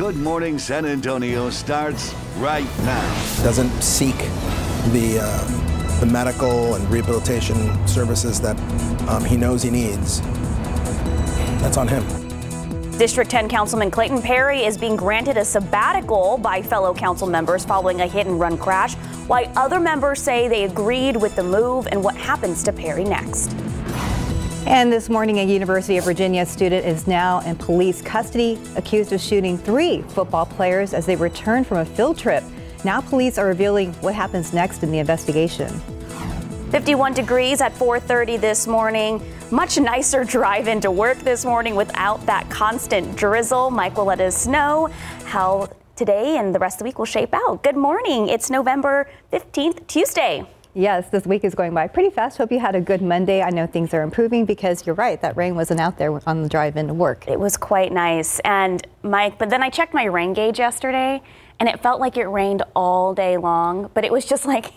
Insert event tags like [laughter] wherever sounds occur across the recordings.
Good Morning San Antonio starts right now. Doesn't seek the, uh, the medical and rehabilitation services that um, he knows he needs. That's on him. District 10 Councilman Clayton Perry is being granted a sabbatical by fellow council members following a hit and run crash, while other members say they agreed with the move and what happens to Perry next. And this morning, a University of Virginia student is now in police custody, accused of shooting three football players as they returned from a field trip. Now, police are revealing what happens next in the investigation. 51 degrees at 4:30 this morning. Much nicer drive into work this morning without that constant drizzle. Mike will let us know how today and the rest of the week will shape out. Good morning. It's November 15th, Tuesday. Yes, this week is going by pretty fast. Hope you had a good Monday. I know things are improving because you're right, that rain wasn't out there on the drive into work. It was quite nice. And Mike, but then I checked my rain gauge yesterday and it felt like it rained all day long, but it was just like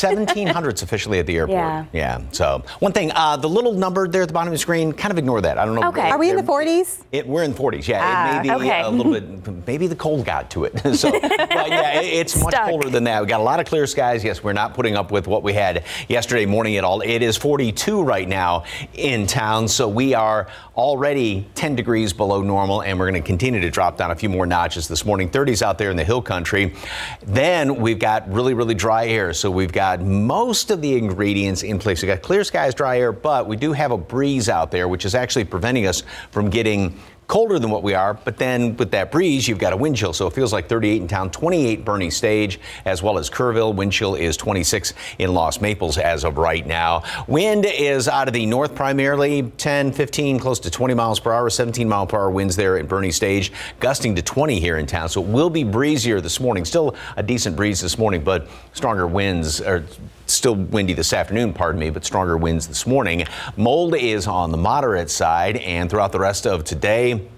1700s officially at the airport. Yeah. Yeah. So one thing, uh, the little number there at the bottom of the screen, kind of ignore that. I don't know. Okay. Are we in the 40s? It, we're in the 40s. Yeah. Ah, it may be okay. a little bit. Maybe the cold got to it. [laughs] so, but yeah, it- it's much Stuck. colder than that. We got a lot of clear skies. Yes, we're not putting up with what we had yesterday morning at all. It is 42 right now in town, so we are already 10 degrees below normal, and we're going to continue to drop down a few more notches this morning. 30s out there in the hill country. Then we've got really, really dry air. So we've got most of the ingredients in place. We've got clear skies, dry air, but we do have a breeze out there, which is actually preventing us from getting colder than what we are, but then with that breeze, you've got a wind chill. So it feels like 38 in town, 28 Boerne Stage, as well as Kerrville. Wind chill is 26 in Lost Maples as of right now. Wind is out of the north primarily, 10, 15, close to 20 miles per hour, 17 mile per hour winds there at Boerne Stage, gusting to 20 here in town. So it will be breezier this morning. Still a decent breeze this morning, but stronger winds are still windy this afternoon, pardon me, but stronger winds this morning. Mold is on the moderate side, and throughout the rest of today,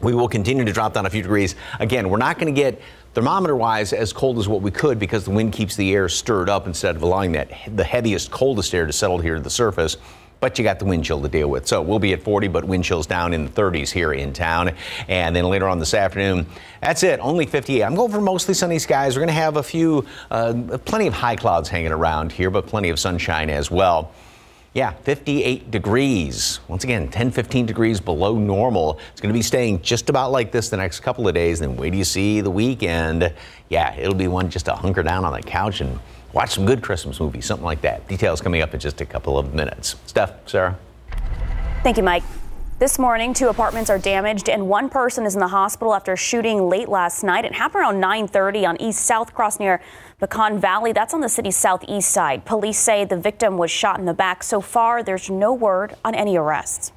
we will continue to drop down a few degrees. Again, we're not going to get thermometer wise as cold as what we could because the wind keeps the air stirred up instead of allowing that the heaviest, coldest air to settle here to the surface. But you got the wind chill to deal with. So we'll be at 40, but wind chills down in the 30s here in town. And then later on this afternoon, that's it, only 58. I'm going for mostly sunny skies. We're going to have a few, uh, plenty of high clouds hanging around here, but plenty of sunshine as well. Yeah, 58 degrees. Once again, 10, 15 degrees below normal. It's going to be staying just about like this the next couple of days. Then wait do you see the weekend? Yeah, it'll be one just to hunker down on the couch and watch some good Christmas movies, something like that. Details coming up in just a couple of minutes. Steph, Sarah. Thank you, Mike. This morning, two apartments are damaged and one person is in the hospital after a shooting late last night. It happened around 9:30 on East South Cross near Pecan Valley. That's on the city's southeast side. Police say the victim was shot in the back. So far, there's no word on any arrests.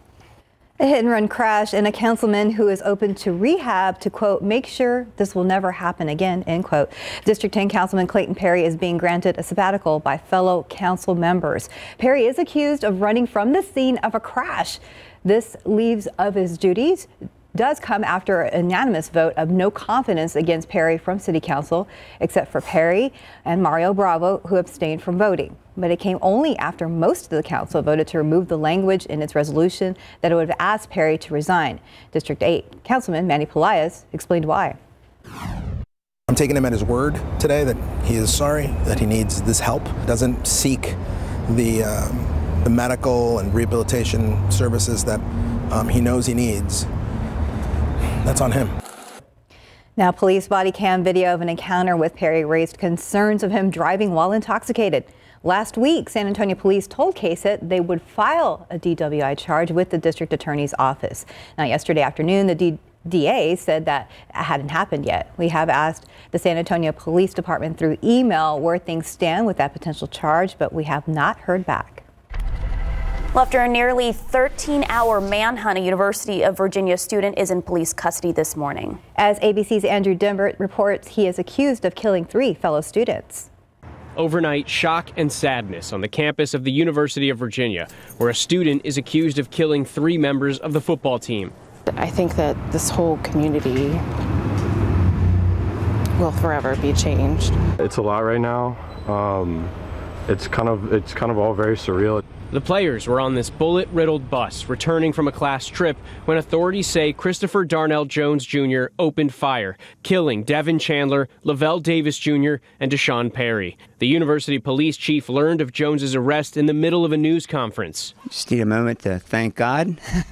A hit and run crash and a councilman who is open to rehab to quote, make sure this will never happen again, end quote. District 10 Councilman Clayton Perry is being granted a sabbatical by fellow council members. Perry is accused of running from the scene of a crash. This leaves of his duties does come after an unanimous vote of no confidence against Perry from City Council, except for Perry and Mario Bravo, who abstained from voting. But it came only after most of the council voted to remove the language in its resolution that it would have asked Perry to resign. District 8 Councilman Manny Pelaez explained why. I'm taking him at his word today that he is sorry, that he needs this help, doesn't seek the, um, the medical and rehabilitation services that um, he knows he needs. That's on him. Now, police body cam video of an encounter with Perry raised concerns of him driving while intoxicated. Last week, San Antonio police told KSAT they would file a DWI charge with the district attorney's office. Now, yesterday afternoon, the D- DA said that hadn't happened yet. We have asked the San Antonio Police Department through email where things stand with that potential charge, but we have not heard back. Well, after a nearly 13 hour manhunt, a University of Virginia student is in police custody this morning. As ABC's Andrew Dymburt reports, he is accused of killing three fellow students. Overnight shock and sadness on the campus of the University of Virginia, where a student is accused of killing three members of the football team. I think that this whole community will forever be changed. It's a lot right now. Um, it's kind of it's kind of all very surreal. The players were on this bullet riddled bus returning from a class trip when authorities say Christopher Darnell Jones Jr. opened fire, killing Devin Chandler, Lavelle Davis Jr., and D'Sean Perry. The university police chief learned of Jones's arrest in the middle of a news conference. Just need a moment to thank God. [laughs]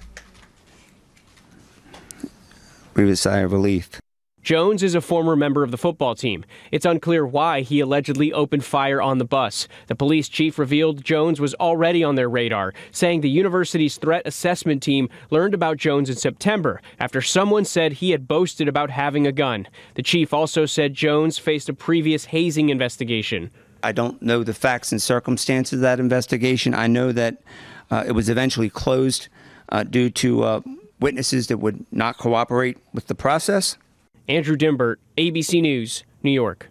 Breathe a sigh of relief. Jones is a former member of the football team. It's unclear why he allegedly opened fire on the bus. The police chief revealed Jones was already on their radar, saying the university's threat assessment team learned about Jones in September after someone said he had boasted about having a gun. The chief also said Jones faced a previous hazing investigation. I don't know the facts and circumstances of that investigation. I know that uh, it was eventually closed uh, due to uh, witnesses that would not cooperate with the process. Andrew Dymburt, ABC News, New York.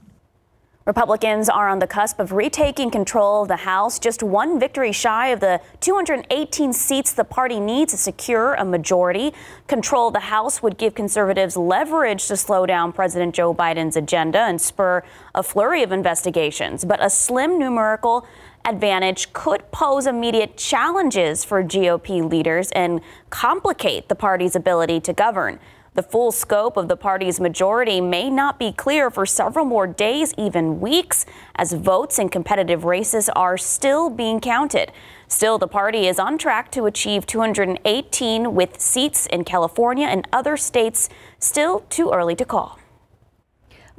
Republicans are on the cusp of retaking control of the House, just one victory shy of the 218 seats the party needs to secure a majority. Control of the House would give conservatives leverage to slow down President Joe Biden's agenda and spur a flurry of investigations. But a slim numerical advantage could pose immediate challenges for GOP leaders and complicate the party's ability to govern. The full scope of the party's majority may not be clear for several more days, even weeks, as votes in competitive races are still being counted. Still, the party is on track to achieve 218 with seats in California and other states still too early to call.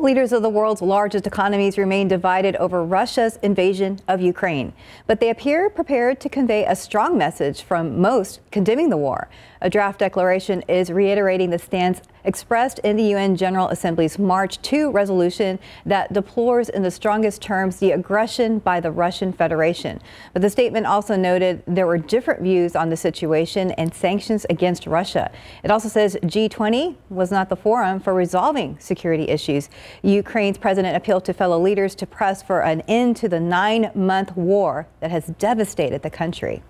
Leaders of the world's largest economies remain divided over Russia's invasion of Ukraine, but they appear prepared to convey a strong message from most condemning the war. A draft declaration is reiterating the stance expressed in the UN General Assembly's March 2 resolution that deplores in the strongest terms the aggression by the Russian Federation. But the statement also noted there were different views on the situation and sanctions against Russia. It also says G20 was not the forum for resolving security issues. Ukraine's president appealed to fellow leaders to press for an end to the nine month war that has devastated the country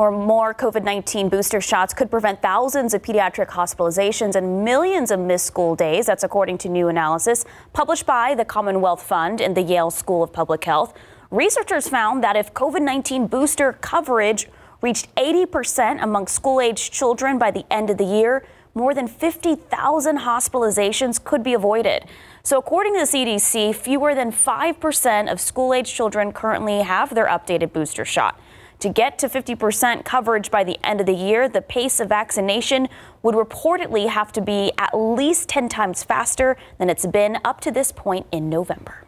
or more COVID 19 booster shots could prevent thousands of pediatric hospitalizations and millions of missed school days. That's according to new analysis published by the Commonwealth Fund and the Yale School of Public Health. Researchers found that if COVID 19 booster coverage reached 80% among school aged children by the end of the year, more than 50,000 hospitalizations could be avoided. So, according to the CDC, fewer than 5% of school aged children currently have their updated booster shot. To get to 50% coverage by the end of the year, the pace of vaccination would reportedly have to be at least 10 times faster than it's been up to this point in November.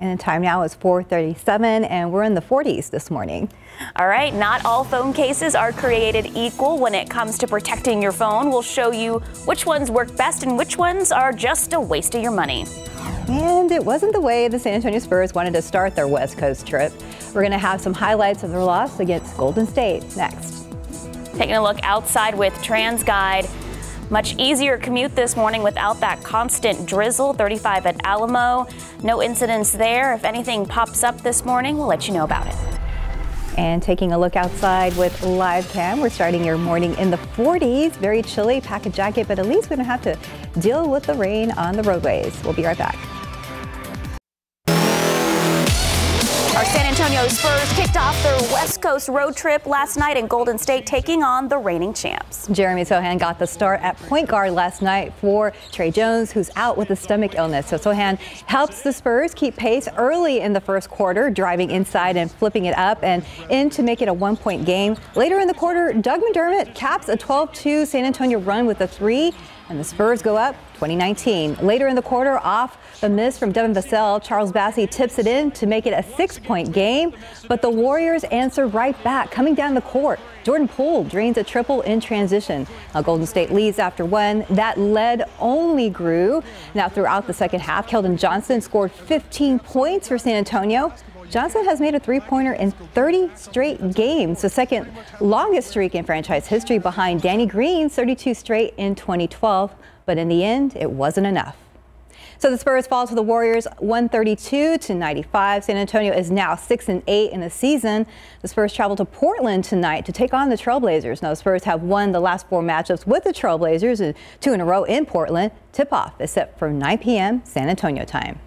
And the time now is 4:37 and we're in the 40s this morning. All right, not all phone cases are created equal when it comes to protecting your phone. We'll show you which ones work best and which ones are just a waste of your money. And it wasn't the way the San Antonio Spurs wanted to start their West Coast trip. We're going to have some highlights of their loss against Golden State next. Taking a look outside with TransGuide. Much easier commute this morning without that constant drizzle. 35 at Alamo. No incidents there. If anything pops up this morning, we'll let you know about it. And taking a look outside with live cam, we're starting your morning in the 40s. Very chilly, pack a jacket, but at least we don't have to deal with the rain on the roadways. We'll be right back. Our San Antonio Spurs kicked off their West Coast road trip last night in Golden State, taking on the reigning champs. Jeremy Sochan got the start at point guard last night for Tre Jones, who's out with a stomach illness. So Sochan helps the Spurs keep pace early in the first quarter, driving inside and flipping it up and in to make it a one point game. Later in the quarter, Doug McDermott caps a 12 2 San Antonio run with a three and the Spurs go up 2019. Later in the quarter, off the miss from Devin Vassell, Charles Bassey tips it in to make it a six-point game, but the Warriors answer right back, coming down the court. Jordan Poole drains a triple in transition. Now Golden State leads after one. That lead only grew. Now throughout the second half, Keldon Johnson scored 15 points for San Antonio. Johnson has made a three pointer in 30 straight games, the second longest streak in franchise history behind Danny Green's 32 straight in 2012. But in the end, it wasn't enough. So the Spurs fall to the Warriors 132 to 95. San Antonio is now 6 and 8 in the season. The Spurs travel to Portland tonight to take on the Trailblazers. Now the Spurs have won the last four matchups with the Trailblazers, and two in a row in Portland. Tip-off is set for 9 p.m. San Antonio time.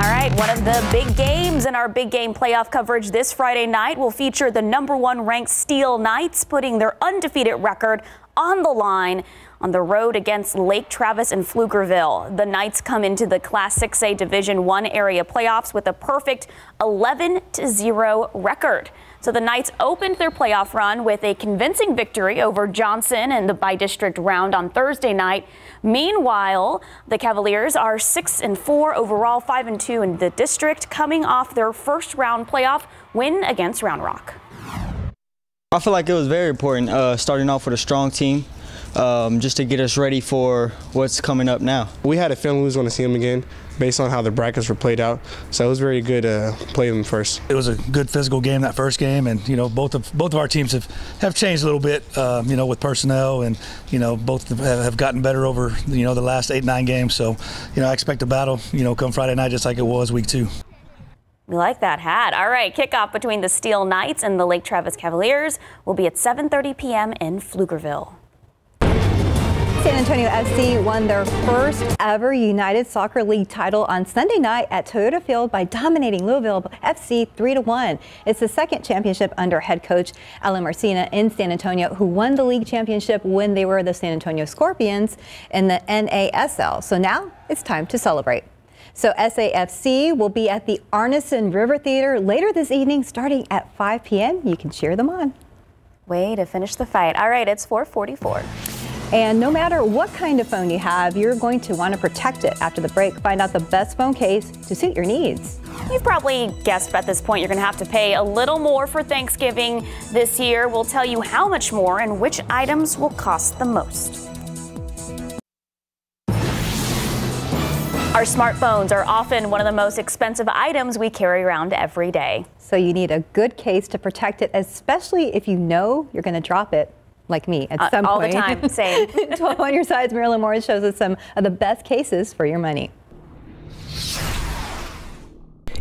All right, one of the big games in our big game playoff coverage this Friday night will feature the number one ranked Steel Knights putting their undefeated record on the line on the road against Lake Travis and Pflugerville. The Knights come into the Class 6A Division 1 area playoffs with a perfect 11 0 record. So the Knights opened their playoff run with a convincing victory over Johnson in the by district round on Thursday night. Meanwhile, the Cavaliers are 6 and 4 overall, 5 and 2 in the district, coming off their first round playoff win against Round Rock. I feel like it was very important uh, starting off with a strong team um, just to get us ready for what's coming up now. We had a feeling we was going to see them again based on how the brackets were played out. So it was very good to play them first. It was a good physical game that first game, and you know both of both of our teams have, have changed a little bit, um, you know, with personnel, and you know both have gotten better over you know the last eight nine games. So you know I expect a battle, you know, come Friday night just like it was week two. We like that hat. All right, kickoff between the Steel Knights and the Lake Travis Cavaliers will be at 7:30 p.m. in Pflugerville. San Antonio FC won their first ever United Soccer League title on Sunday night at Toyota Field by dominating Louisville FC 3 1. It's the second championship under head coach Alen Marcina in San Antonio, who won the league championship when they were the San Antonio Scorpions in the NASL. So now it's time to celebrate. So SAFC will be at the Arneson River Theater later this evening starting at 5 p.m. You can cheer them on. Way to finish the fight. All right, it's 444. And no matter what kind of phone you have, you're going to want to protect it. After the break, find out the best phone case to suit your needs. You've probably guessed at this point you're going to have to pay a little more for Thanksgiving this year. We'll tell you how much more and which items will cost the most. Our smartphones are often one of the most expensive items we carry around every day. So you need a good case to protect it, especially if you know you're going to drop it like me at uh, some all point. All the time, [laughs] same. 12 on your sides, Marilyn Moritz shows us some of the best cases for your money.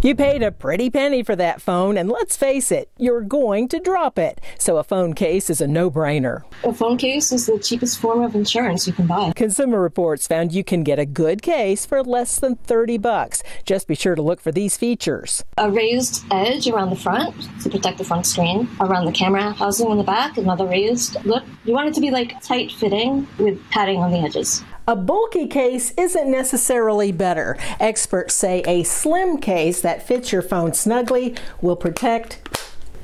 You paid a pretty penny for that phone, and let's face it, you're going to drop it. So a phone case is a no brainer. A phone case is the cheapest form of insurance you can buy. Consumer Reports found you can get a good case for less than 30 bucks. Just be sure to look for these features. A raised edge around the front to protect the front screen, around the camera housing in the back, another raised lip. You want it to be like tight fitting with padding on the edges. A bulky case isn't necessarily better. Experts say a slim case that fits your phone snugly will protect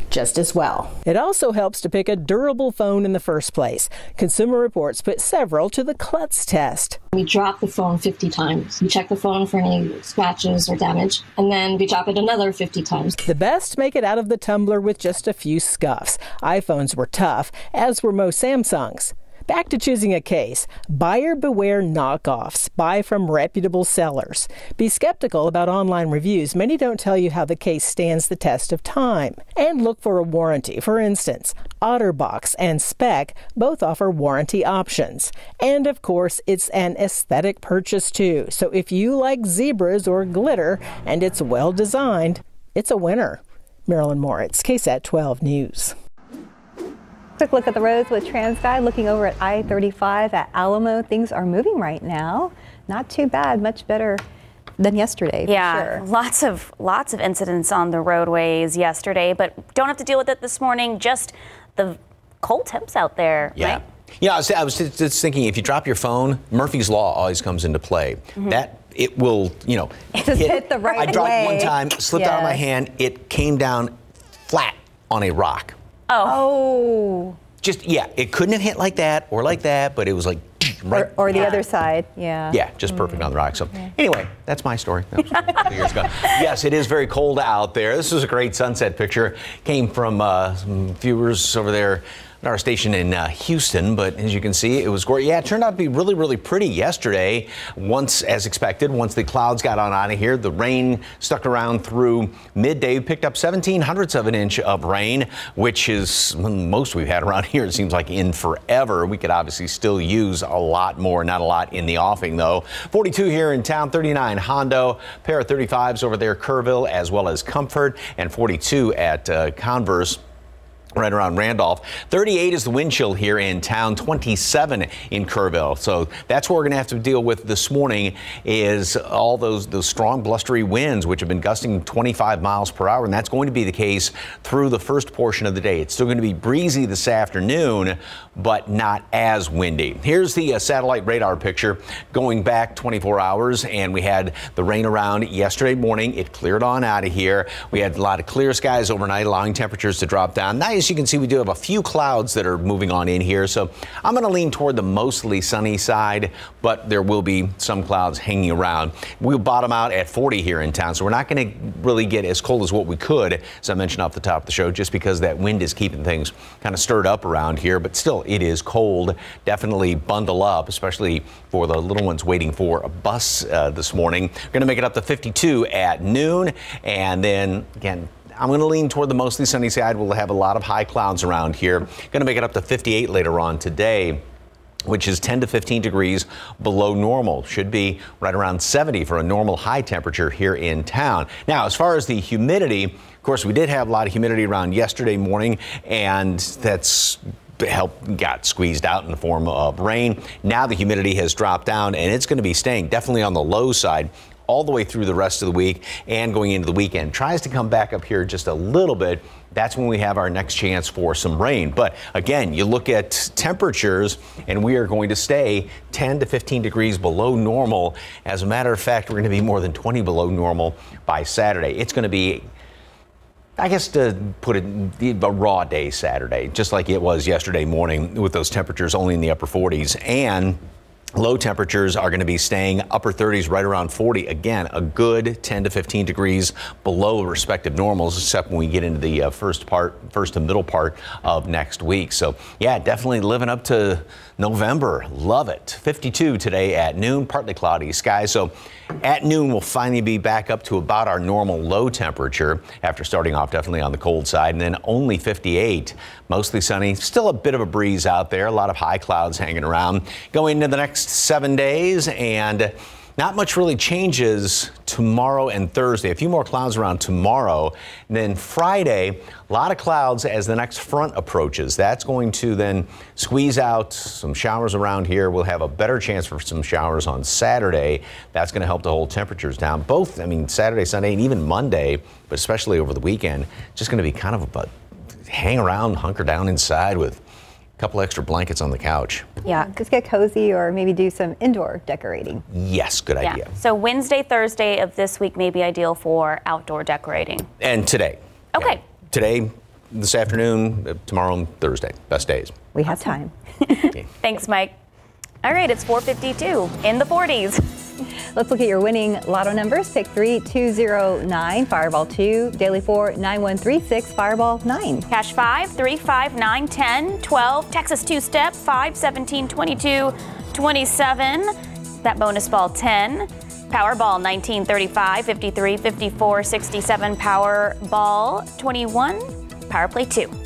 just as well. It also helps to pick a durable phone in the first place. Consumer Reports put several to the Klutz test. We drop the phone 50 times. We check the phone for any scratches or damage, and then we drop it another 50 times. The best make it out of the tumbler with just a few scuffs. iPhones were tough, as were most Samsungs. Back to choosing a case. Buyer beware knockoffs. Buy from reputable sellers. Be skeptical about online reviews. Many don't tell you how the case stands the test of time. And look for a warranty. For instance, OtterBox and Speck both offer warranty options. And of course, it's an aesthetic purchase too. So if you like zebras or glitter and it's well designed, it's a winner. Marilyn Moritz, KSAT 12 News. Quick look at the roads with TransGuide looking over at I-35 at Alamo. Things are moving right now. Not too bad, much better than yesterday. Yeah, sure. lots of lots of incidents on the roadways yesterday, but don't have to deal with it this morning. Just the cold temps out there, yeah. right? Yeah, I was, I was just thinking if you drop your phone, Murphy's Law always comes into play. Mm-hmm. That it will, you know, [laughs] Just hit, hit the right I dropped way. one time, slipped yes. out of my hand, it came down flat on a rock. Oh. Just yeah, it couldn't have hit like that or like that, but it was like [tsk] right. Or, or the Yeah. other side, yeah. Yeah, just perfect on the rock. So anyway, that's my story. That was a couple years ago. [laughs] Yes, it is very cold out there. This is a great sunset picture. Came from uh, some viewers over there at our station in uh, Houston, but as you can see, it was great. Yeah, it turned out to be really, really pretty yesterday. Once, as expected, once the clouds got on out of here, the rain stuck around through midday. We picked up 17 hundredths of an inch of rain, which is most we've had around [laughs] here. It seems like in forever. We could obviously still use a lot more. Not a lot in the offing though. 42 here in town, 39 Hondo, pair of 35s over there, Kerrville, as well as Comfort, and 42 at uh, Converse. Right around Randolph. 38 is the wind chill here in town, 27 in Kerrville. So that's what we're going to have to deal with this morning is all those those strong blustery winds which have been gusting 25 miles per hour and that's going to be the case through the first portion of the day. It's still going to be breezy this afternoon, but not as windy. Here's the uh, satellite radar picture going back 24 hours and we had the rain around yesterday morning. It cleared on out of here. We had a lot of clear skies overnight, allowing temperatures to drop down. Nice as you can see, we do have a few clouds that are moving on in here. So I'm going to lean toward the mostly sunny side, but there will be some clouds hanging around. We'll bottom out at 40 here in town. So we're not going to really get as cold as what we could, as I mentioned off the top of the show, just because that wind is keeping things kind of stirred up around here. But still, it is cold. Definitely bundle up, especially for the little ones waiting for a bus uh, this morning. We're going to make it up to 52 at noon. And then again, I'm going to lean toward the mostly sunny side. We'll have a lot of high clouds around here. Going to make it up to 58 later on today which is 10 to 15 degrees below normal. Should be right around 70 for a normal high temperature here in town. Now, as far as the humidity, of course, we did have a lot of humidity around yesterday morning, and that's help got squeezed out in the form of rain. Now the humidity has dropped down and it's going to be staying definitely on the low side all the way through the rest of the week and going into the weekend. Tries to come back up here just a little bit. That's when we have our next chance for some rain. But again, you look at temperatures and we are going to stay 10 to 15 degrees below normal. As a matter of fact, we're going to be more than 20 below normal by Saturday. It's going to be I guess to put it a raw day Saturday, just like it was yesterday morning with those temperatures only in the upper 40s and Low temperatures are going to be staying upper 30s right around 40. Again, a good 10 to 15 degrees below respective normals, except when we get into the uh, first part, first to middle part of next week. So, yeah, definitely living up to November. Love it. 52 today at noon, partly cloudy skies. So, at noon, we'll finally be back up to about our normal low temperature after starting off definitely on the cold side, and then only 58. Mostly sunny. Still a bit of a breeze out there. A lot of high clouds hanging around. Going into the next seven days and not much really changes tomorrow and Thursday. A few more clouds around tomorrow. And then Friday, a lot of clouds as the next front approaches. That's going to then squeeze out some showers around here. We'll have a better chance for some showers on Saturday. That's going to help to hold temperatures down. Both, I mean, Saturday, Sunday, and even Monday, but especially over the weekend, just going to be kind of a hang around, hunker down inside with couple extra blankets on the couch. Yeah, just get cozy or maybe do some indoor decorating. Yes, good yeah. idea. So Wednesday, Thursday of this week may be ideal for outdoor decorating. And today. Okay. Yeah. Today, this afternoon, uh, tomorrow, and Thursday. Best days. We have time. [laughs] Thanks, Mike. All right, it's 452 in the 40s. Let's look at your winning lotto numbers. Pick 3209, Fireball 2, Daily 4, 9136, Fireball 9. Cash 5, 3, 9, 10, 12, Texas 2 Step 5, 17, 22, 27. That bonus ball 10. Powerball 1935, 53, 54, 67. Powerball 21. Power Play 2.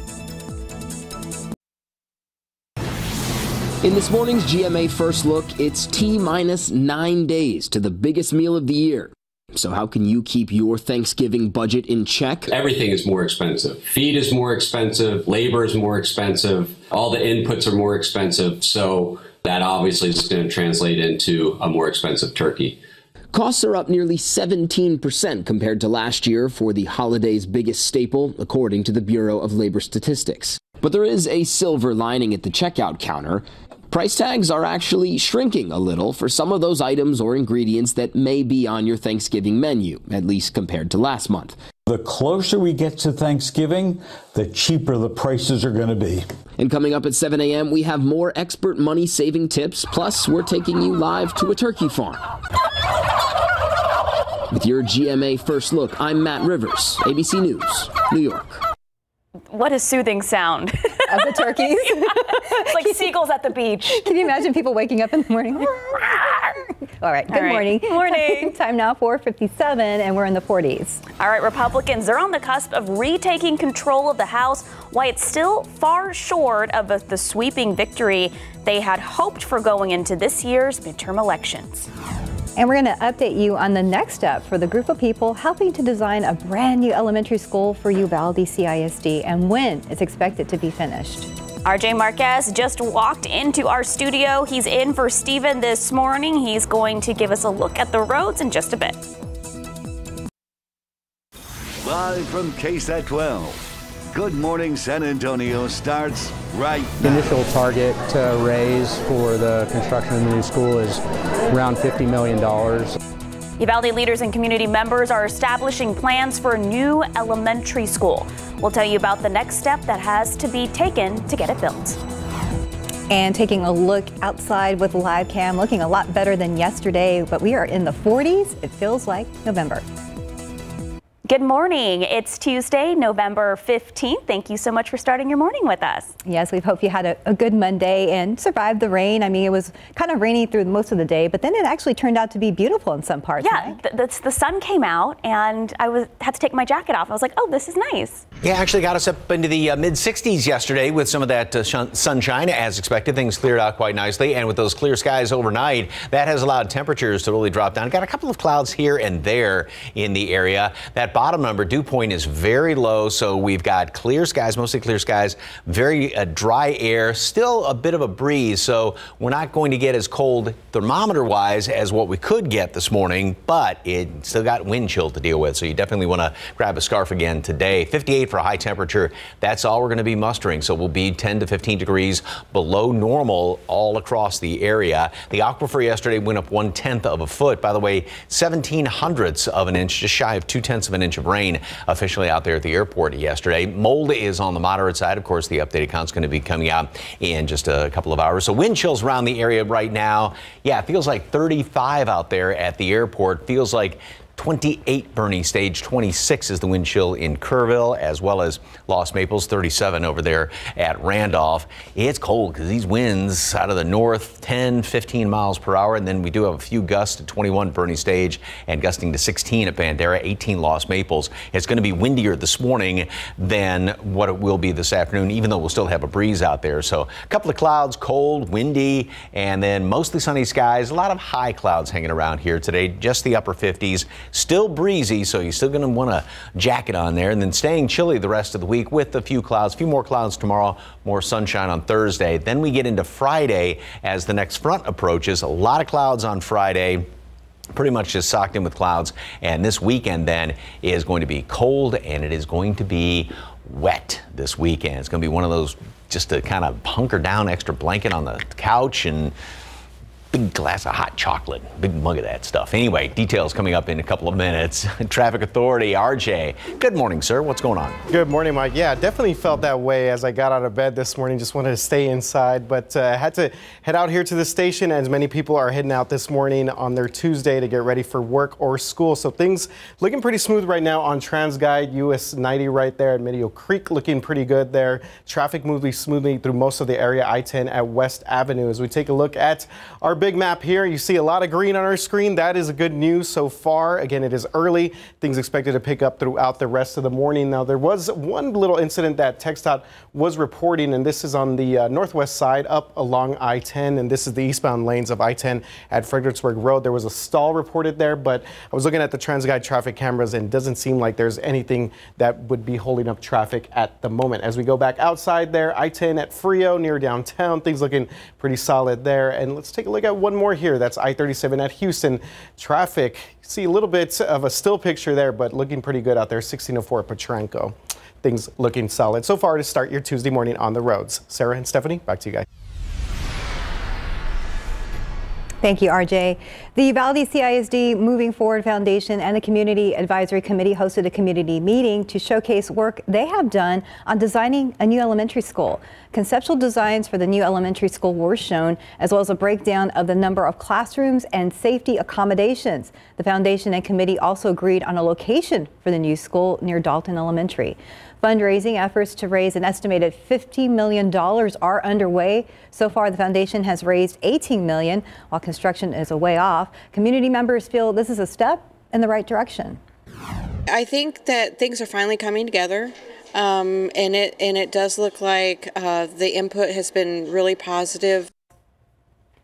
In this morning's GMA First Look, it's T minus nine days to the biggest meal of the year. So, how can you keep your Thanksgiving budget in check? Everything is more expensive. Feed is more expensive, labor is more expensive, all the inputs are more expensive. So, that obviously is going to translate into a more expensive turkey. Costs are up nearly 17% compared to last year for the holiday's biggest staple, according to the Bureau of Labor Statistics. But there is a silver lining at the checkout counter. Price tags are actually shrinking a little for some of those items or ingredients that may be on your Thanksgiving menu, at least compared to last month. The closer we get to Thanksgiving, the cheaper the prices are going to be. And coming up at 7 a.m., we have more expert money saving tips. Plus, we're taking you live to a turkey farm. With your GMA First Look, I'm Matt Rivers, ABC News, New York. What a soothing sound. [laughs] Of the turkeys? [laughs] it's like seagulls at the beach. Can you imagine people waking up in the morning? [laughs] All right, good All right. morning. Morning. Time now 457 and we're in the 40s. All right, Republicans, they're on the cusp of retaking control of the House, why it's still far short of the sweeping victory they had hoped for going into this year's midterm elections. And we're going to update you on the next step for the group of people helping to design a brand new elementary school for Uvalde CISD and when it's expected to be finished. RJ Marquez just walked into our studio. He's in for Steven this morning. He's going to give us a look at the roads in just a bit. Live from KSAT 12. Good Morning San Antonio starts right The now. initial target to raise for the construction of the new school is around $50 million. Uvalde leaders and community members are establishing plans for a new elementary school. We'll tell you about the next step that has to be taken to get it built. And taking a look outside with live cam, looking a lot better than yesterday, but we are in the 40s. It feels like November. Good morning. It's Tuesday, November 15th. Thank you so much for starting your morning with us. Yes, we hope you had a, a, good Monday and survived the rain. I mean, it was kind of rainy through most of the day, but then it actually turned out to be beautiful in some parts. Yeah, the, the, the, sun came out and I was had to take my jacket off. I was like, oh, this is nice. Yeah, actually got us up into the uh, mid 60s yesterday with some of that uh, sh- sunshine. As expected, things cleared out quite nicely. And with those clear skies overnight, that has allowed temperatures to really drop down. Got a couple of clouds here and there in the area. That bottom number, dew point, is very low. So we've got clear skies, mostly clear skies, very uh, dry air, still a bit of a breeze. So we're not going to get as cold thermometer wise as what we could get this morning, but it still got wind chill to deal with. So you definitely want to grab a scarf again today. 58 for a high temperature. That's all we're going to be mustering. So we'll be 10 to 15 degrees below normal all across the area. The aquifer yesterday went up one tenth of a foot. By the way, 17 hundredths of an inch, just shy of two tenths of an inch of rain officially out there at the airport yesterday. Mold is on the moderate side. Of course, the updated count's going to be coming out in just a couple of hours. So wind chills around the area right now. Yeah, it feels like 35 out there at the airport. Feels like 28 Boerne stage 26 is the wind chill in Kerrville as well as Lost Maples 37 over there at Randolph. It's cold because these winds out of the north 10 15 miles per hour and then we do have a few gusts at 21 Boerne stage and gusting to 16 at Bandera 18 Lost Maples. It's going to be windier this morning than what it will be this afternoon even though we'll still have a breeze out there. So a couple of clouds cold windy and then mostly sunny skies a lot of high clouds hanging around here today just the upper 50s Still breezy, so you're still going to want a jacket on there. And then staying chilly the rest of the week with a few clouds, a few more clouds tomorrow, more sunshine on Thursday. Then we get into Friday as the next front approaches. A lot of clouds on Friday pretty much just socked in with clouds. And this weekend then is going to be cold and it is going to be wet this weekend. It's going to be one of those just to kind of hunker down, extra blanket on the couch and big glass of hot chocolate, big mug of that stuff. Anyway, details coming up in a couple of minutes. [laughs] Traffic Authority, RJ. Good morning, sir. What's going on? Good morning, Mike. Yeah, definitely felt that way as I got out of bed this morning. Just wanted to stay inside, but uh, had to head out here to the station as many people are heading out this morning on their Tuesday to get ready for work or school. So things looking pretty smooth right now on TransGuide US 90 right there at Medio Creek, looking pretty good there. Traffic moving smoothly through most of the area I-10 at West Avenue. As we take a look at our big map here. You see a lot of green on our screen. That is a good news so far. Again, it is early. Things expected to pick up throughout the rest of the morning. Now, there was one little incident that TxDOT was reporting, and this is on the uh, northwest side up along I-10, and this is the eastbound lanes of I-10 at Fredericksburg Road. There was a stall reported there, but I was looking at the TransGuide traffic cameras, and it doesn't seem like there's anything that would be holding up traffic at the moment. As we go back outside there, I-10 at Frio near downtown, things looking pretty solid there. And let's take a look at one more here. That's I-37 at Houston. Traffic, see a little bit of a still picture there, but looking pretty good out there. 1604 Potranco. Things looking solid so far to start your Tuesday morning on the roads. Sarah and Stephanie, back to you guys. Thank you, RJ. The Uvalde CISD Moving Forward Foundation and the Community Advisory Committee hosted a community meeting to showcase work they have done on designing a new elementary school. Conceptual designs for the new elementary school were shown, as well as a breakdown of the number of classrooms and safety accommodations. The foundation and committee also agreed on a location for the new school near Dalton Elementary. Fundraising efforts to raise an estimated $50 million are underway. So far, the foundation has raised 18 million, while construction is a way off. Community members feel this is a step in the right direction. I think that things are finally coming together. Um, and it and it does look like uh, the input has been really positive.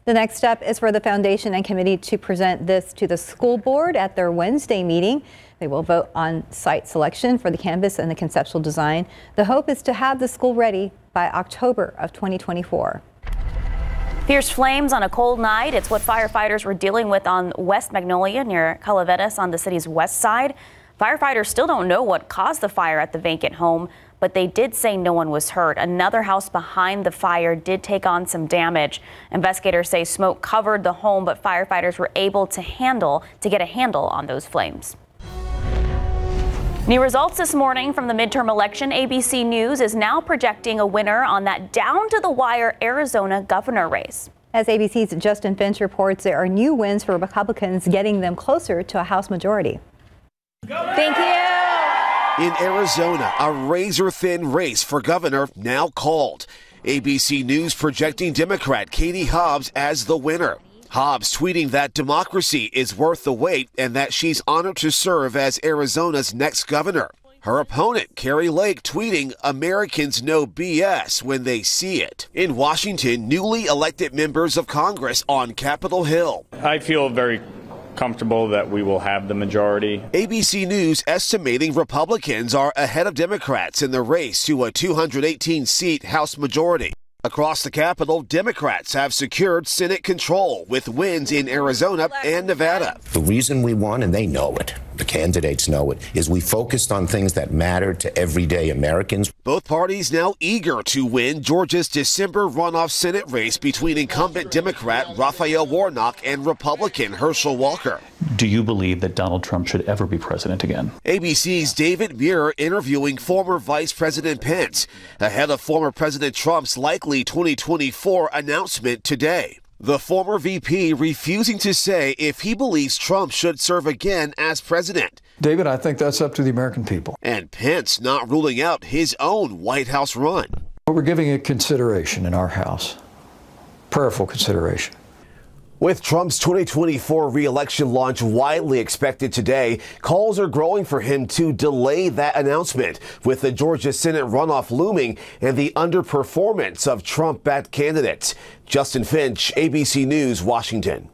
The next step is for the foundation and committee to present this to the school board at their Wednesday meeting. They will vote on site selection for the campus and the conceptual design. The hope is to have the school ready by October of 2024. Fierce flames on a cold night. It's what firefighters were dealing with on West Magnolia near Calaveras on the city's west side. Firefighters still don't know what caused the fire at the vacant home, but they did say no one was hurt. Another house behind the fire did take on some damage. Investigators say smoke covered the home, but firefighters were able to handle to get a handle on those flames. New results this morning from the midterm election. ABC News is now projecting a winner on that down to the wire Arizona governor race. As ABC's Justin Finch reports, there are new wins for Republicans, getting them closer to a House majority. Thank you. In Arizona, a razor thin race for governor now called. ABC News projecting Democrat Katie Hobbs as the winner. Hobbs tweeting that democracy is worth the wait and that she's honored to serve as Arizona's next governor. Her opponent, Kari Lake, tweeting, Americans know BS when they see it. In Washington, newly elected members of Congress on Capitol Hill. I feel very comfortable that we will have the majority. ABC News estimating Republicans are ahead of Democrats in the race to a 218 seat House majority. Across the Capitol, Democrats have secured Senate control with wins in Arizona and Nevada. The reason we won, and they know it, the candidates know it, is we focused on things that matter to everyday Americans. Both parties now eager to win Georgia's December runoff Senate race between incumbent Democrat Raphael Warnock and Republican Herschel Walker. Do you believe that Donald Trump should ever be president again? ABC's David Muir interviewing former Vice President Pence ahead of former President Trump's likely 2024 announcement today. The former VP refusing to say if he believes Trump should serve again as president. David, I think that's up to the American people. And Pence not ruling out his own White House run. We're giving it consideration in our House, prayerful consideration. With Trump's 2024 reelection launch widely expected today, calls are growing for him to delay that announcement, with the Georgia Senate runoff looming and the underperformance of Trump backed candidates. Justin Finch, ABC News, Washington.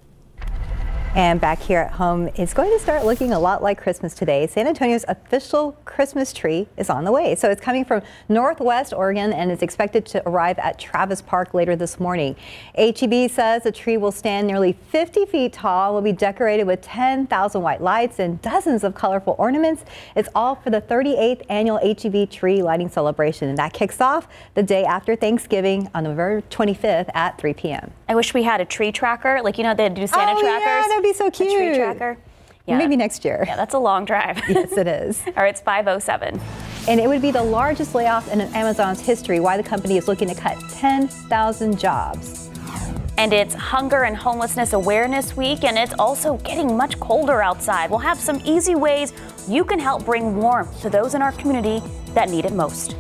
And back here at home, it's going to start looking a lot like Christmas today. San Antonio's official Christmas tree is on the way. So it's coming from Northwest Oregon and is expected to arrive at Travis Park later this morning. HEB says the tree will stand nearly 50 feet tall, will be decorated with 10,000 white lights and dozens of colorful ornaments. It's all for the 38th annual HEB tree lighting celebration. And that kicks off the day after Thanksgiving on November 25th at 3 p.m. I wish we had a tree tracker. Like, you know, they do Santa oh, trackers. Yeah, that'd be so cute. A tree tracker. Yeah. Maybe next year. Yeah, that's a long drive. [laughs] yes, it is. [laughs] All right, it's 507. And it would be the largest layoff in Amazon's history. Why the company is looking to cut 10,000 jobs. And it's Hunger and Homelessness Awareness Week, and it's also getting much colder outside. We'll have some easy ways you can help bring warmth to those in our community that need it most.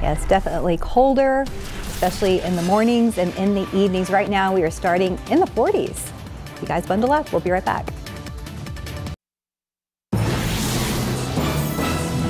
Yes, definitely colder, especially in the mornings and in the evenings. Right now, we are starting in the 40s. You guys bundle up. We'll be right back.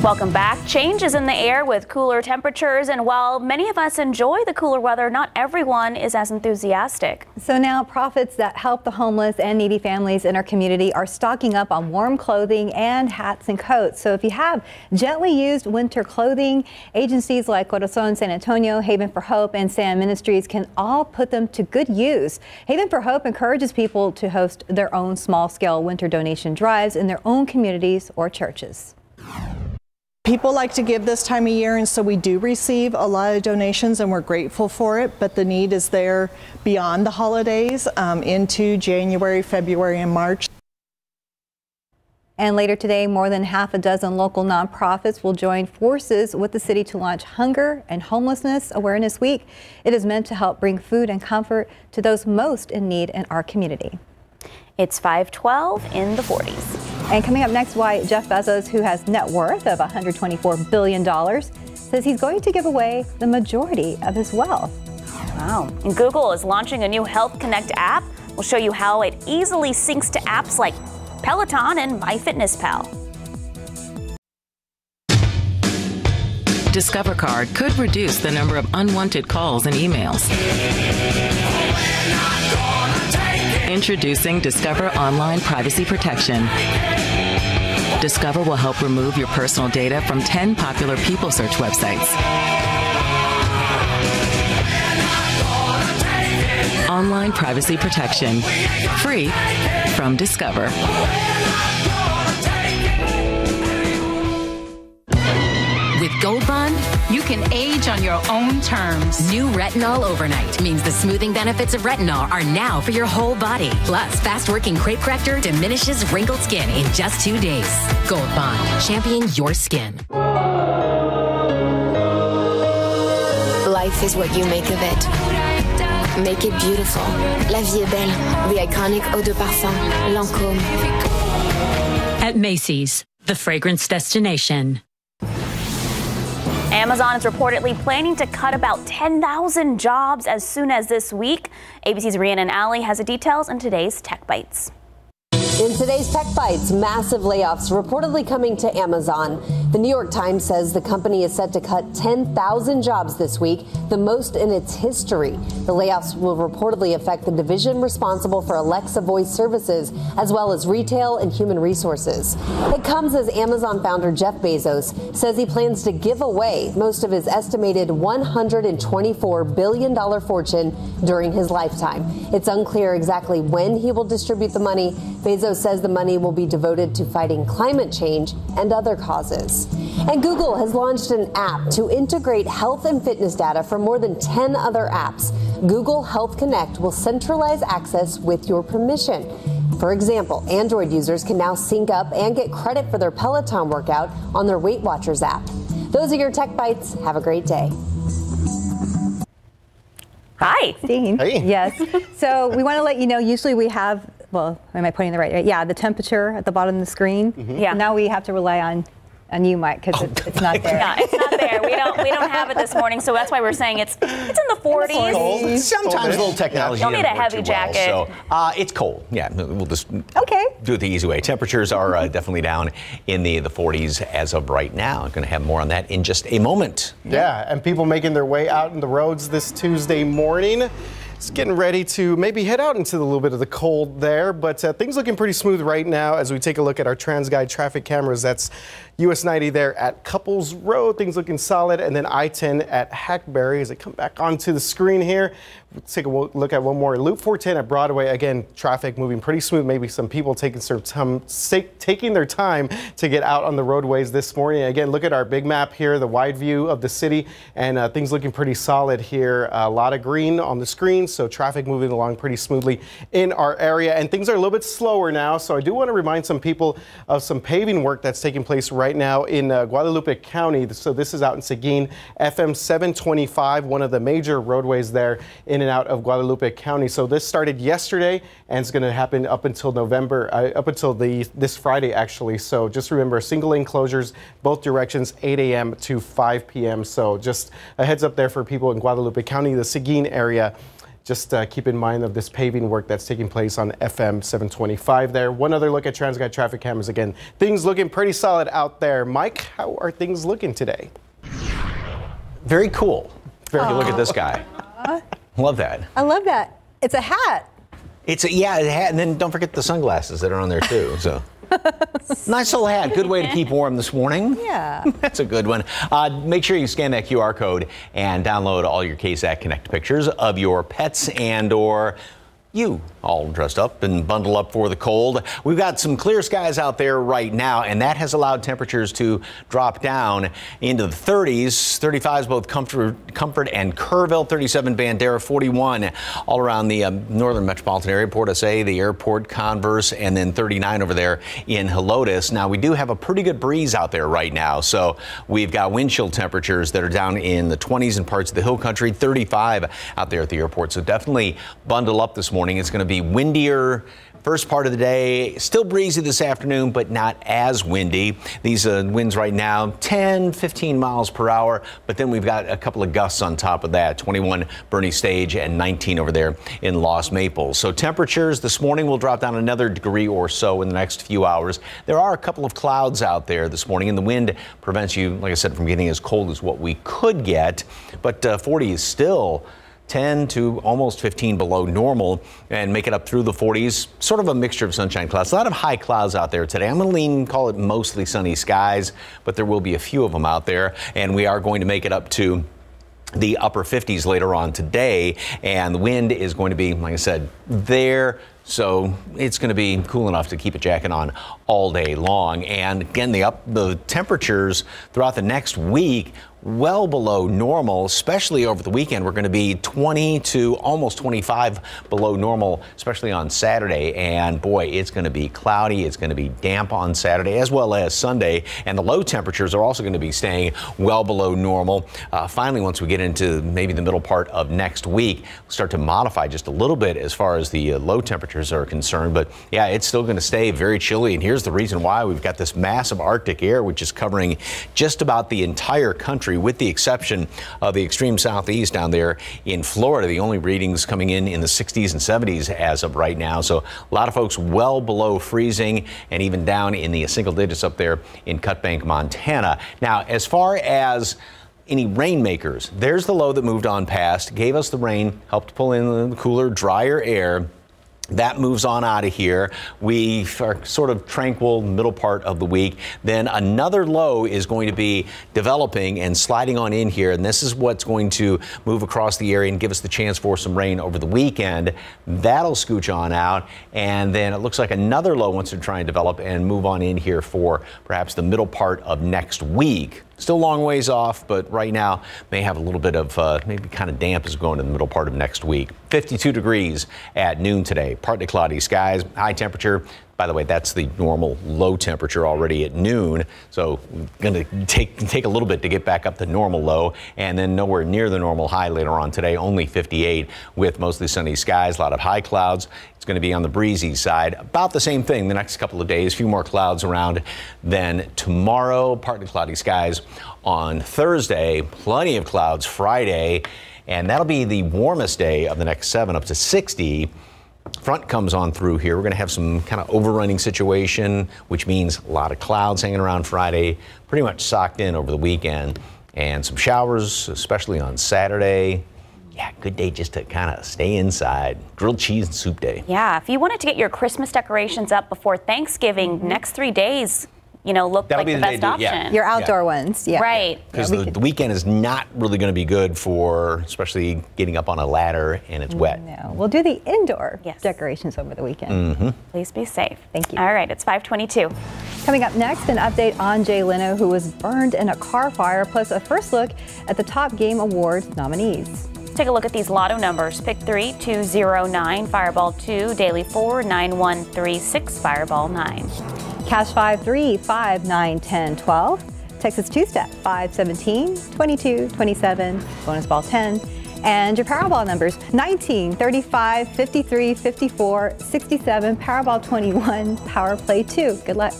Welcome back. Change is in the air with cooler temperatures, and while many of us enjoy the cooler weather, not everyone is as enthusiastic. So now, profits that help the homeless and needy families in our community are stocking up on warm clothing and hats and coats. So if you have gently used winter clothing, agencies like Corazon San Antonio, Haven for Hope, and Sam Ministries can all put them to good use. Haven for Hope encourages people to host their own small scale winter donation drives in their own communities or churches. People like to give this time of year, and so we do receive a lot of donations, and we're grateful for it. But the need is there beyond the holidays um, into January, February, and March. And later today, more than half a dozen local nonprofits will join forces with the city to launch Hunger and Homelessness Awareness Week. It is meant to help bring food and comfort to those most in need in our community. It's 512 in the 40s. And coming up next, why Jeff Bezos, who has net worth of $124 billion, says he's going to give away the majority of his wealth. Wow. And Google is launching a new Health Connect app. We'll show you how it easily syncs to apps like Peloton and MyFitnessPal. Discover Card could reduce the number of unwanted calls and emails. Introducing Discover Online Privacy Protection. Discover will help remove your personal data from 10 popular people search websites. Online privacy protection. Free from Discover. Gold Bond, you can age on your own terms. New Retinol Overnight means the smoothing benefits of retinol are now for your whole body. Plus, fast working crepe corrector diminishes wrinkled skin in just two days. Gold Bond, champion your skin. Life is what you make of it. Make it beautiful. La vie est belle. The iconic eau de parfum, Lancôme. At Macy's, the fragrance destination. Amazon is reportedly planning to cut about 10,000 jobs as soon as this week. ABC's Rhiannon Ally has the details in today's Tech Bites. In today's Tech Bites, massive layoffs reportedly coming to Amazon. The New York Times says the company is set to cut 10,000 jobs this week, the most in its history. The layoffs will reportedly affect the division responsible for Alexa voice services, as well as retail and human resources. It comes as Amazon founder Jeff Bezos says he plans to give away most of his estimated $124 billion fortune during his lifetime. It's unclear exactly when he will distribute the money. Bezos says the money will be devoted to fighting climate change and other causes. And Google has launched an app to integrate health and fitness data from more than 10 other apps. Google Health Connect will centralize access with your permission. For example, Android users can now sync up and get credit for their Peloton workout on their Weight Watchers app. Those are your Tech Bites. Have a great day. Hi. Dean. Hey. Yes. So we want to let you know, usually we have, well, am I pointing the right way? Yeah, the temperature at the bottom of the screen. Mm-hmm. Yeah. now we have to rely on on you, Mike, because it, it's [laughs] not there. Yeah, it's not there. We don't we don't have it this morning, so that's why we're saying it's it's in the 40s. Cold. Sometimes a little technology. Don't need a heavy too well, jacket. so uh, it's cold. Yeah, we'll just okay. do it the easy way. Temperatures are uh, definitely down in the the 40s as of right now. Going to have more on that in just a moment. Yeah, and people making their way out in the roads this Tuesday morning. It's getting ready to maybe head out into a little bit of the cold there, but uh, things looking pretty smooth right now as we take a look at our TransGuide traffic cameras. That's US 90 there at Cupples Road, things looking solid, and then I 10 at Hackberry as I come back onto the screen here. Let's take a look at one more. Loop 410 at Broadway, again, traffic moving pretty smooth. Maybe some people taking some time, taking their time to get out on the roadways this morning. Again, look at our big map here, the wide view of the city, and uh, things looking pretty solid here. A lot of green on the screen, so traffic moving along pretty smoothly in our area. And things are a little bit slower now, so I do want to remind some people of some paving work that's taking place right now in uh, Guadalupe County. So this is out in Seguin, FM 725, one of the major roadways there in and out of Guadalupe County. So this started yesterday and it's going to happen up until November, uh, up until the this Friday actually. So just remember single lane closures both directions 8 a.m. to 5 p.m. So just a heads up there for people in Guadalupe County, the Seguin area just uh, keep in mind of this paving work that's taking place on FM 725 there. One other look at TransGuide traffic cameras again. Things looking pretty solid out there. Mike, how are things looking today? Very cool. Very Look at this guy. [laughs] Love that. I love that. It's a hat. It's a, yeah, a hat, and then don't forget the sunglasses that are on there too. So. [laughs] nice little hat. Good way to keep warm this morning. Yeah. [laughs] That's a good one. Uh, make sure you scan that QR code and download all your KSAT Connect pictures of your pets and or you all dressed up and bundle up for the cold. We've got some clear skies out there right now, and that has allowed temperatures to drop down into the 30s. 35s both Comfort, Comfort and Kerrville, 37 Bandera, 41 all around the um, northern metropolitan area, Port SA, the airport, Converse, and then 39 over there in Helotes. Now, we do have a pretty good breeze out there right now, so we've got wind chill temperatures that are down in the 20s in parts of the hill country, 35 out there at the airport. So definitely bundle up this morning. It's going to be windier. First part of the day, still breezy this afternoon, but not as windy. These uh, winds right now, 10, 15 miles per hour, but then we've got a couple of gusts on top of that 21 Boerne Stage and 19 over there in Lost Maples. So temperatures this morning will drop down another degree or so in the next few hours. There are a couple of clouds out there this morning, and the wind prevents you, like I said, from getting as cold as what we could get, but uh, 40 is still 10 to almost 15 below normal and make it up through the 40s. Sort of a mixture of sunshine clouds. A lot of high clouds out there today. I'm going to lean, call it mostly sunny skies, but there will be a few of them out there. And we are going to make it up to the upper 50s later on today. And the wind is going to be, like I said, there. So it's going to be cool enough to keep a jacket on all day long. And again, the up the temperatures throughout the next week well below normal, especially over the weekend. We're going to be 20 to almost 25 below normal, especially on Saturday. And boy, it's going to be cloudy. It's going to be damp on Saturday as well as Sunday. And the low temperatures are also going to be staying well below normal. Uh, finally, once we get into maybe the middle part of next week, we'll start to modify just a little bit as far as the uh, low temperatures are concerned. But yeah, it's still going to stay very chilly. And here's the reason why we've got this massive Arctic air, which is covering just about the entire country country, with the exception of the extreme southeast down there in Florida. The only readings coming in in the 60s and 70s as of right now. So a lot of folks well below freezing and even down in the single digits up there in Cut Bank, Montana. Now, as far as any rainmakers, there's the low that moved on past, gave us the rain, helped pull in the cooler, drier air. That moves on out of here. We are sort of tranquil middle part of the week. Then another low is going to be developing and sliding on in here. And this is what's going to move across the area and give us the chance for some rain over the weekend. That'll scooch on out. And then it looks like another low wants to try and develop and move on in here for perhaps the middle part of next week. Still a long ways off, but right now may have a little bit of uh, maybe kind of damp as we go into the middle part of next week. 52 degrees at noon today. Partly cloudy skies. High temperature by the way, that's the normal low temperature already at noon. So going to take take a little bit to get back up to normal low, and then nowhere near the normal high later on today. Only 58 with mostly sunny skies, a lot of high clouds. It's going to be on the breezy side. About the same thing the next couple of days. A few more clouds around. Then tomorrow, partly cloudy skies. On Thursday, plenty of clouds. Friday, and that'll be the warmest day of the next seven, up to 60 front comes on through here. We're going to have some kind of overrunning situation, which means a lot of clouds hanging around Friday, pretty much socked in over the weekend, and some showers, especially on Saturday. Yeah, good day just to kind of stay inside. Grilled cheese and soup day. Yeah, if you wanted to get your Christmas decorations up before Thanksgiving, mm-hmm. next three days, you know, look That'll like the, the best option. Yeah. Your outdoor yeah. ones, yeah. Right. Because yeah, the, the, weekend is not really going to be good for, especially getting up on a ladder and it's wet. No, we'll do the indoor yes. decorations over the weekend. Mm-hmm. Please be safe. Thank you. All right, it's 522. Coming up next, an update on Jay Leno, who was burned in a car fire, plus a first look at the top game award nominees. Take a look at these lotto numbers. Pick 3, 209, Fireball 2, Daily 4, 9136, Fireball 9. Cash 5, 3, 5, 9, 10, 12. Texas two step 5, 17, 22, 27, bonus ball 10. And your Powerball numbers 19, 35, 53, 54, 67, Powerball 21, Power Play 2. Good luck.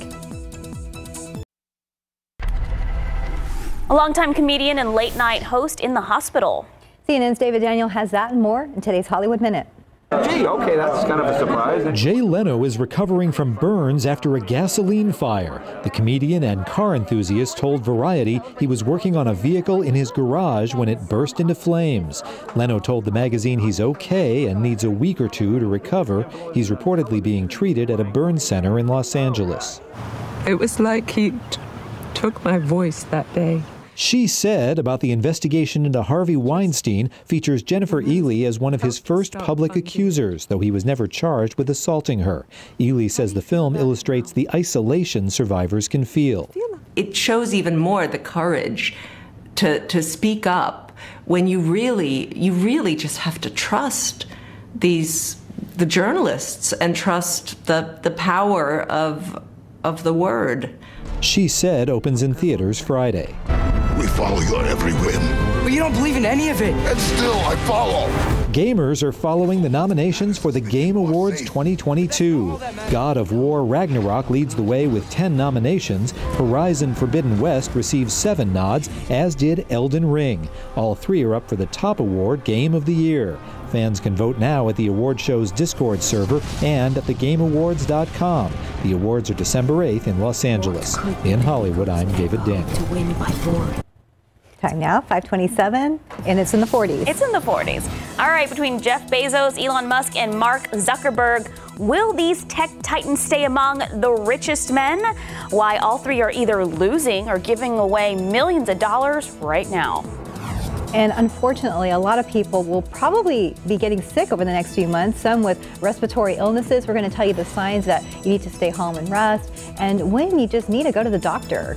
A longtime comedian and late night host in the hospital. CNN's David Daniel has that and more in today's Hollywood Minute. Gee, okay, that's kind of a surprise. [laughs] Jay Leno is recovering from burns after a gasoline fire. The comedian and car enthusiast told Variety he was working on a vehicle in his garage when it burst into flames. Leno told the magazine he's okay and needs a week or two to recover. He's reportedly being treated at a burn center in Los Angeles. It was like he t- took my voice that day. She Said about the investigation into Harvey Weinstein features Jennifer Ehle as one of his first public accusers, though he was never charged with assaulting her. Ehle says the film illustrates the isolation survivors can feel. It shows even more the courage to, to speak up when you really, you really just have to trust these the journalists and trust the, the power of, of the word. She Said opens in theaters Friday. We follow your every whim. But you don't believe in any of it. And still, I follow. Gamers are following the nominations for the Game Awards 2022. God of War Ragnarok leads the way with 10 nominations. Horizon Forbidden West receives 7 nods, as did Elden Ring. All three are up for the top award, Game of the Year. Fans can vote now at the award show's Discord server and at thegameawards.com. The awards are December 8th in Los Angeles. In Hollywood, I'm David Daniel. Time now, 527, and it's in the 40s. It's in the 40s. All right, between Jeff Bezos, Elon Musk, and Mark Zuckerberg, will these tech titans stay among the richest men? Why all three are either losing or giving away millions of dollars right now. And unfortunately, a lot of people will probably be getting sick over the next few months, some with respiratory illnesses. We're going to tell you the signs that you need to stay home and rest, and when you just need to go to the doctor.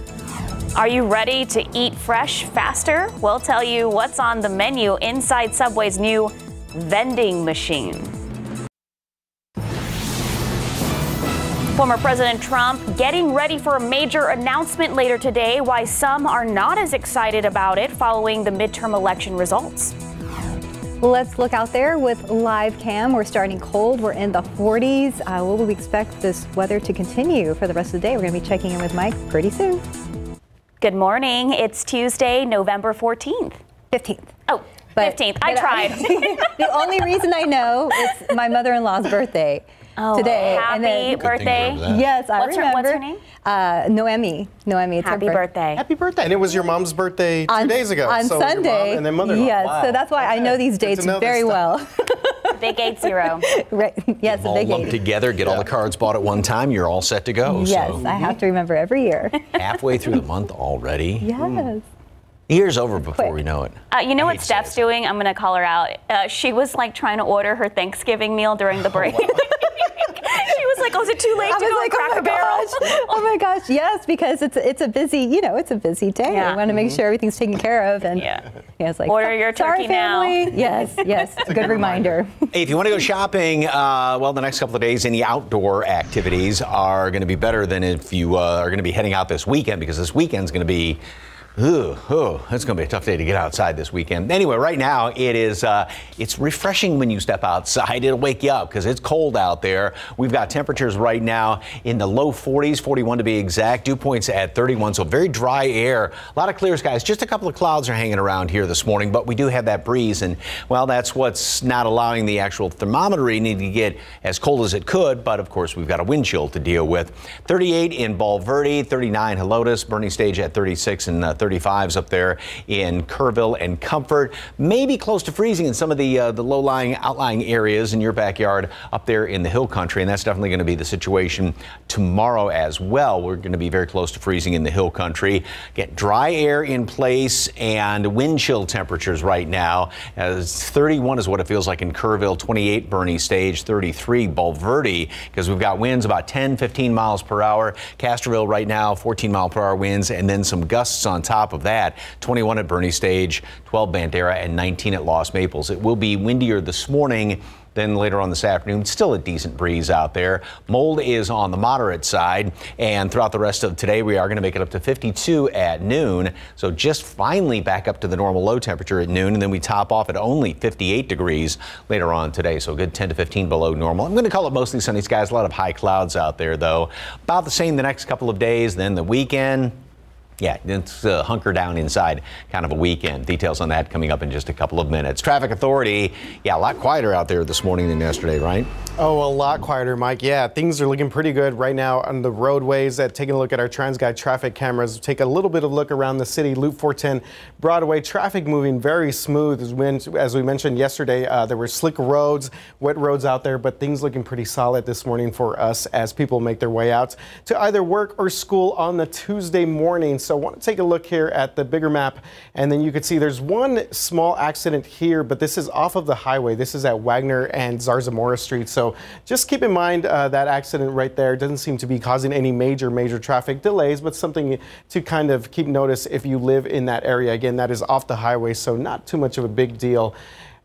Are you ready to eat fresh faster? We'll tell you what's on the menu inside Subway's new vending machine. Former President Trump getting ready for a major announcement later today. Why some are not as excited about it following the midterm election results. Let's look out there with live cam. We're starting cold. We're in the 40s. Uh, will we expect this weather to continue for the rest of the day? We're going to be checking in with Mike pretty soon. Good morning. It's Tuesday, November 14th. 15th. Oh, but, 15th. I tried. [laughs] the only reason I know it's my mother-in-law's birthday. Oh, today. Happy then, birthday. Yes, I what's remember. Her, what's her name? Uh, Noemi. Noemi. Happy birthday. Happy birthday. And it was your mom's birthday two on, days ago. On so Sunday. and then mother Yes, wow. so that's why okay. I know these dates know very well. [laughs] big eight zero. [laughs] right. Yes, all big lumped eight. together, get yeah. all the cards bought at one time, you're all set to go. Yes, so. I have to remember every year. Halfway through the month already. [laughs] Yes. Mm. Year's over before Quick. we know it. Uh, you know what Steph's doing? I'm going to call her out. Uh, she was like trying to order her Thanksgiving meal during the break. Oh, [laughs] she was like, "Oh, is it too late I to go like, Cracker oh Barrel?" [laughs] oh my gosh, yes, because it's it's a busy, you know, it's a busy day. Yeah. I want to make sure everything's taken care of, and yeah, yeah it's like order your turkey family. now. Yes, yes, a good [laughs] reminder. Hey, if you want to go shopping, uh, well, the next couple of days, any outdoor activities are going to be better than if you uh, are going to be heading out this weekend, because this weekend's going to be Ooh, oh, it's going to be a tough day to get outside this weekend. Anyway, right now it is uh, it's refreshing when you step outside. [laughs] It'll wake you up because it's cold out there. We've got temperatures right now in the low 40s, 41 to be exact. Dew points at 31, so very dry air. A lot of clear skies. Just a couple of clouds are hanging around here this morning, but we do have that breeze, and well, that's what's not allowing the actual thermometer reading to get as cold as it could. But of course, we've got a wind chill to deal with. 38 in Bulverde, 39 Helotes, Boerne Stage at 36 and uh, 35s up there in Kerrville and Comfort. Maybe close to freezing in some of the uh, the low-lying, outlying areas in your backyard up there in the hill country, and that's definitely going to be the situation tomorrow as well. We're going to be very close to freezing in the hill country. Get dry air in place and wind chill temperatures right now. As 31 is what it feels like in Kerrville, 28 Boerne Stage, 33 Bulverde, because we've got winds about 10, 15 miles per hour. Castroville right now, 14 mile per hour winds, and then some gusts on top of that. 21 at Boerne Stage, 12 Bandera, and 19 at Lost Maples. It will be windier this morning. Then later on this afternoon, still a decent breeze out there. Mold is on the moderate side, and throughout the rest of today, we are going to make it up to 52 at noon. So just finally back up to the normal low temperature at noon, and then we top off at only 58 degrees later on today. So a good 10 to 15 below normal. I'm going to call it mostly sunny skies. A lot of high clouds out there, though. About the same the next couple of days. Then the weekend. Yeah, it's a hunker down inside kind of a weekend. Details on that coming up in just a couple of minutes. Traffic Authority, yeah, a lot quieter out there this morning than yesterday, right? Oh, a lot quieter, Mike. Yeah, things are looking pretty good right now on the roadways. At taking a look at our TransGuide traffic cameras, take a little bit of look around the city. Loop 410 Broadway traffic moving very smooth. As we, as we mentioned yesterday, uh, there were slick roads, wet roads out there, but things looking pretty solid this morning for us as people make their way out to either work or school on the Tuesday morning. So I want to take a look here at the bigger map, and then you can see there's one small accident here, but this is off of the highway. This is at Wagner and Zarzamora Street. So just keep in mind uh, that accident right there doesn't seem to be causing any major, major traffic delays, but something to kind of keep notice if you live in that area. Again, that is off the highway, so not too much of a big deal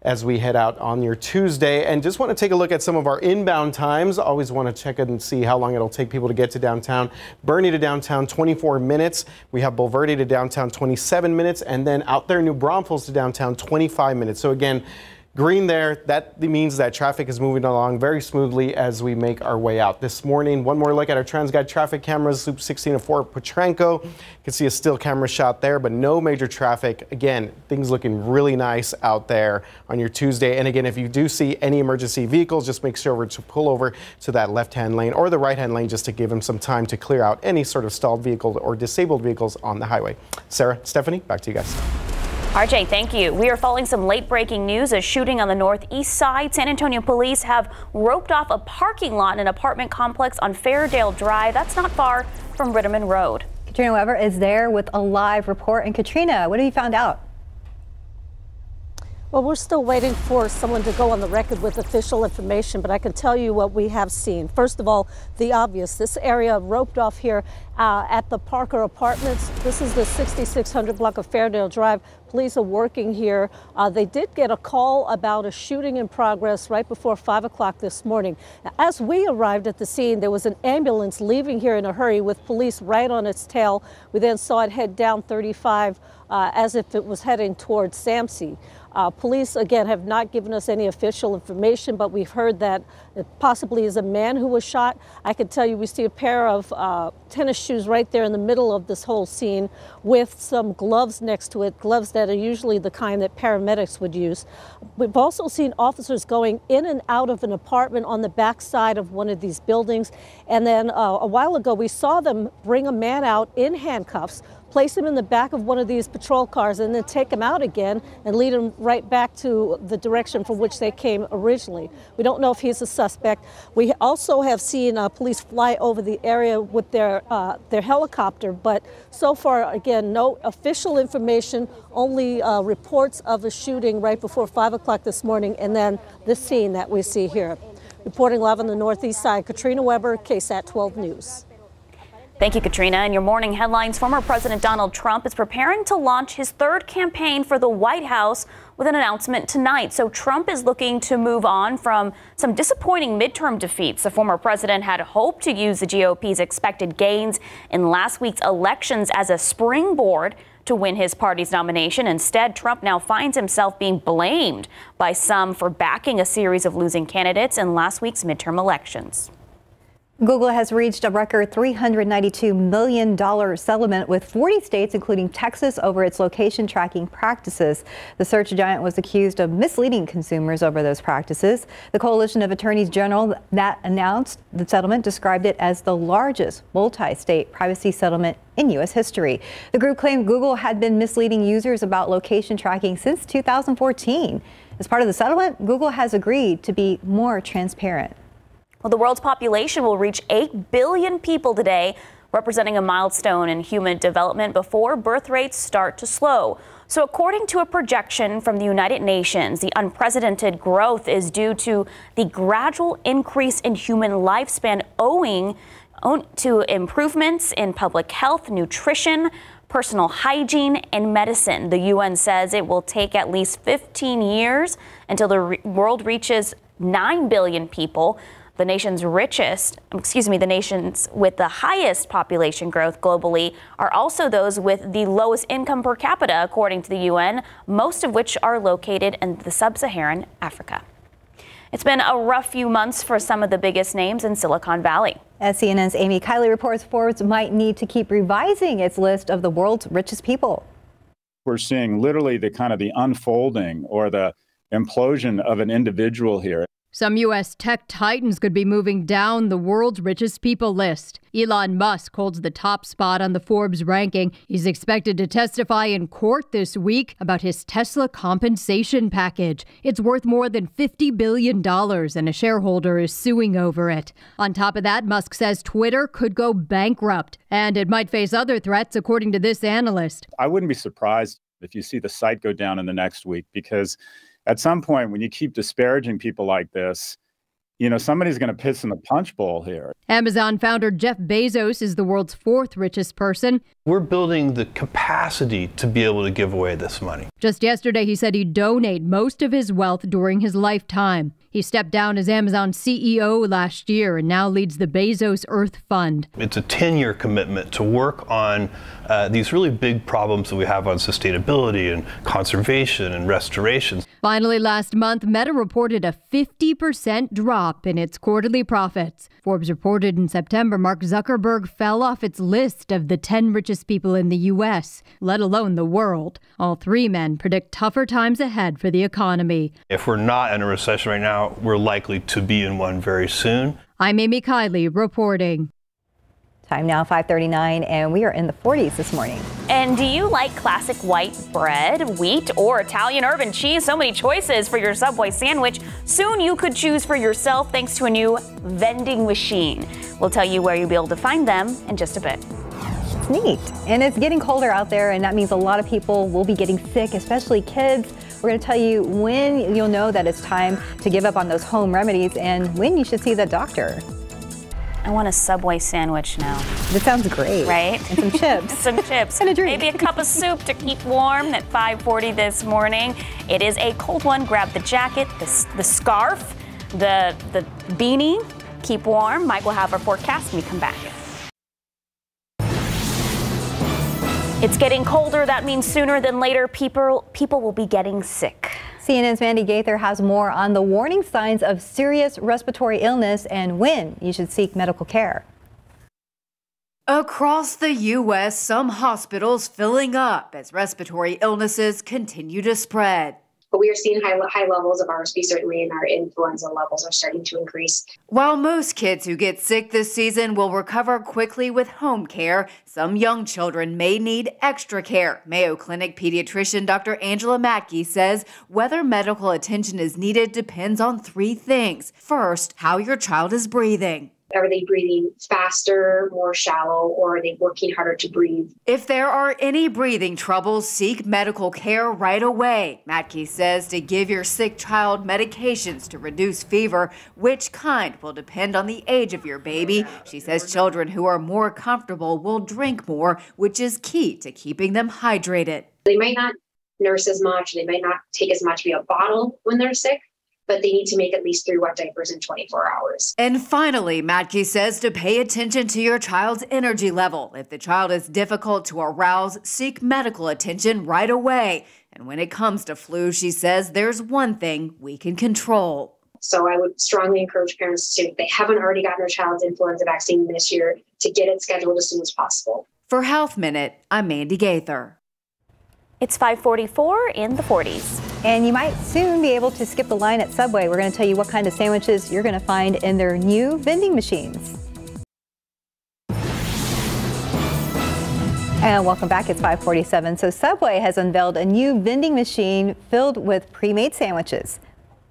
as we head out on your Tuesday. And just want to take a look at some of our inbound times. Always want to check it and see how long it'll take people to get to downtown. Boerne to downtown, 24 minutes. We have Bulverde to downtown, 27 minutes. And then out there, New Braunfels to downtown, 25 minutes. So again, Green there, that means that traffic is moving along very smoothly as we make our way out. This morning, one more look at our TransGuide traffic cameras, Loop 16 and 4 Potranco. You can see a still camera shot there, but no major traffic. Again, things looking really nice out there on your Tuesday. And again, if you do see any emergency vehicles, just make sure to pull over to that left-hand lane or the right-hand lane just to give them some time to clear out any sort of stalled vehicle or disabled vehicles on the highway. Sarah, Stephanie, back to you guys. RJ, thank you. We are following some late breaking news. A shooting on the northeast side. San Antonio police have roped off a parking lot in an apartment complex on Fairdale Drive. That's not far from Rittiman Road. Katrina Weber is there with a live report. And Katrina, what have you found out? Well, we're still waiting for someone to go on the record with official information, but I can tell you what we have seen. First of all, the obvious this area roped off here uh, at the Parker Apartments. This is the 6600 block of Fairdale Drive. Police are working here. Uh, they did get a call about a shooting in progress right before 5 o'clock this morning. As we arrived at the scene, there was an ambulance leaving here in a hurry with police right on its tail. We then saw it head down 35 uh, as if it was heading towards SAMC. Uh, police, again, have not given us any official information, but we've heard that it possibly is a man who was shot. I can tell you we see a pair of uh, tennis shoes right there in the middle of this whole scene with some gloves next to it, gloves that are usually the kind that paramedics would use. We've also seen officers going in and out of an apartment on the back side of one of these buildings. And then uh, a while ago, we saw them bring a man out in handcuffs place him in the back of one of these patrol cars and then take him out again and lead him right back to the direction from which they came originally. We don't know if he's a suspect. We also have seen uh, police fly over the area with their uh, their helicopter, but so far, again, no official information, only uh, reports of a shooting right before 5 o'clock this morning, and then the scene that we see here. Reporting live on the northeast side, Katrina Weber, KSAT 12 News. Thank you, Katrina. In your morning headlines, former President Donald Trump is preparing to launch his third campaign for the White House with an announcement tonight. So Trump is looking to move on from some disappointing midterm defeats. The former president had hoped to use the GOP's expected gains in last week's elections as a springboard to win his party's nomination. Instead, Trump now finds himself being blamed by some for backing a series of losing candidates in last week's midterm elections. Google has reached a record $392 million settlement with 40 states, including Texas, over its location tracking practices. The search giant was accused of misleading consumers over those practices. The Coalition of Attorneys General that announced the settlement described it as the largest multi state privacy settlement in U.S. history. The group claimed Google had been misleading users about location tracking since 2014. As part of the settlement, Google has agreed to be more transparent. Well, the world's population will reach 8 billion people today, representing a milestone in human development before birth rates start to slow. So, according to a projection from the United Nations, the unprecedented growth is due to the gradual increase in human lifespan owing to improvements in public health, nutrition, personal hygiene, and medicine. The UN says it will take at least 15 years until the re- world reaches 9 billion people. The nation's richest, excuse me, the nations with the highest population growth globally are also those with the lowest income per capita, according to the UN, most of which are located in the sub Saharan Africa. It's been a rough few months for some of the biggest names in Silicon Valley. As CNN's Amy Kiley reports, Forbes might need to keep revising its list of the world's richest people. We're seeing literally the kind of the unfolding or the implosion of an individual here. Some U.S. tech titans could be moving down the world's richest people list. Elon Musk holds the top spot on the Forbes ranking. He's expected to testify in court this week about his Tesla compensation package. It's worth more than $50 billion, and a shareholder is suing over it. On top of that, Musk says Twitter could go bankrupt, and it might face other threats, according to this analyst. I wouldn't be surprised if you see the site go down in the next week because at some point when you keep disparaging people like this you know somebody's going to piss in the punch bowl here. Amazon founder jeff bezos is the world's fourth richest person. We're building the capacity to be able to give away this money. Just yesterday he said he'd donate most of his wealth during his lifetime. He stepped down as Amazon CEO last year and now leads the Bezos Earth Fund. It's a 10 year commitment to work on uh, these really big problems that we have on sustainability and conservation and restoration. Finally, last month, Meta reported a 50% drop in its quarterly profits. Forbes reported in September Mark Zuckerberg fell off its list of the 10 richest people in the U.S., let alone the world. All three men predict tougher times ahead for the economy. If we're not in a recession right now, we're likely to be in one very soon. I'm Amy Kiley reporting. Time now 5:39 and we are in the 40s this morning. And do you like classic white bread, wheat, or Italian urban cheese? So many choices for your Subway sandwich. Soon you could choose for yourself thanks to a new vending machine. We'll tell you where you'll be able to find them in just a bit. It's neat. And it's getting colder out there and that means a lot of people will be getting sick, especially kids. We're going to tell you when you'll know that it's time to give up on those home remedies and when you should see the doctor. I want a Subway sandwich now. That sounds great. Right? And some chips. [laughs] some chips. And a drink. Maybe a cup of soup to keep warm at 540 this morning. It is a cold one. Grab the jacket, the, the scarf, the, the beanie. Keep warm. Mike will have our forecast when we come back. It's getting colder. That means sooner than later, people, people will be getting sick. CNN's Mandy Gaither has more on the warning signs of serious respiratory illness and when you should seek medical care. Across the U.S., some hospitals filling up as respiratory illnesses continue to spread. But we are seeing high, high levels of RSV certainly, and our influenza levels are starting to increase. While most kids who get sick this season will recover quickly with home care, some young children may need extra care. Mayo Clinic pediatrician Dr. Angela Mattke says whether medical attention is needed depends on three things. First, how your child is breathing. Are they breathing faster, more shallow, or are they working harder to breathe? If there are any breathing troubles, seek medical care right away. Mattke says to give your sick child medications to reduce fever, which kind will depend on the age of your baby. She says children who are more comfortable will drink more, which is key to keeping them hydrated. They might not nurse as much, they might not take as much via bottle when they're sick, but they need to make at least three wet diapers in 24 hours. And finally, Mattke says to pay attention to your child's energy level. If the child is difficult to arouse, seek medical attention right away. And when it comes to flu, she says there's one thing we can control. So I would strongly encourage parents to, if they haven't already gotten their child's influenza vaccine this year, to get it scheduled as soon as possible. For Health Minute, I'm Mandy Gaither. It's 544 in the 40s. And you might soon be able to skip the line at Subway. We're going to tell you what kind of sandwiches you're going to find in their new vending machines. And welcome back. It's 547. So Subway has unveiled a new vending machine filled with pre-made sandwiches.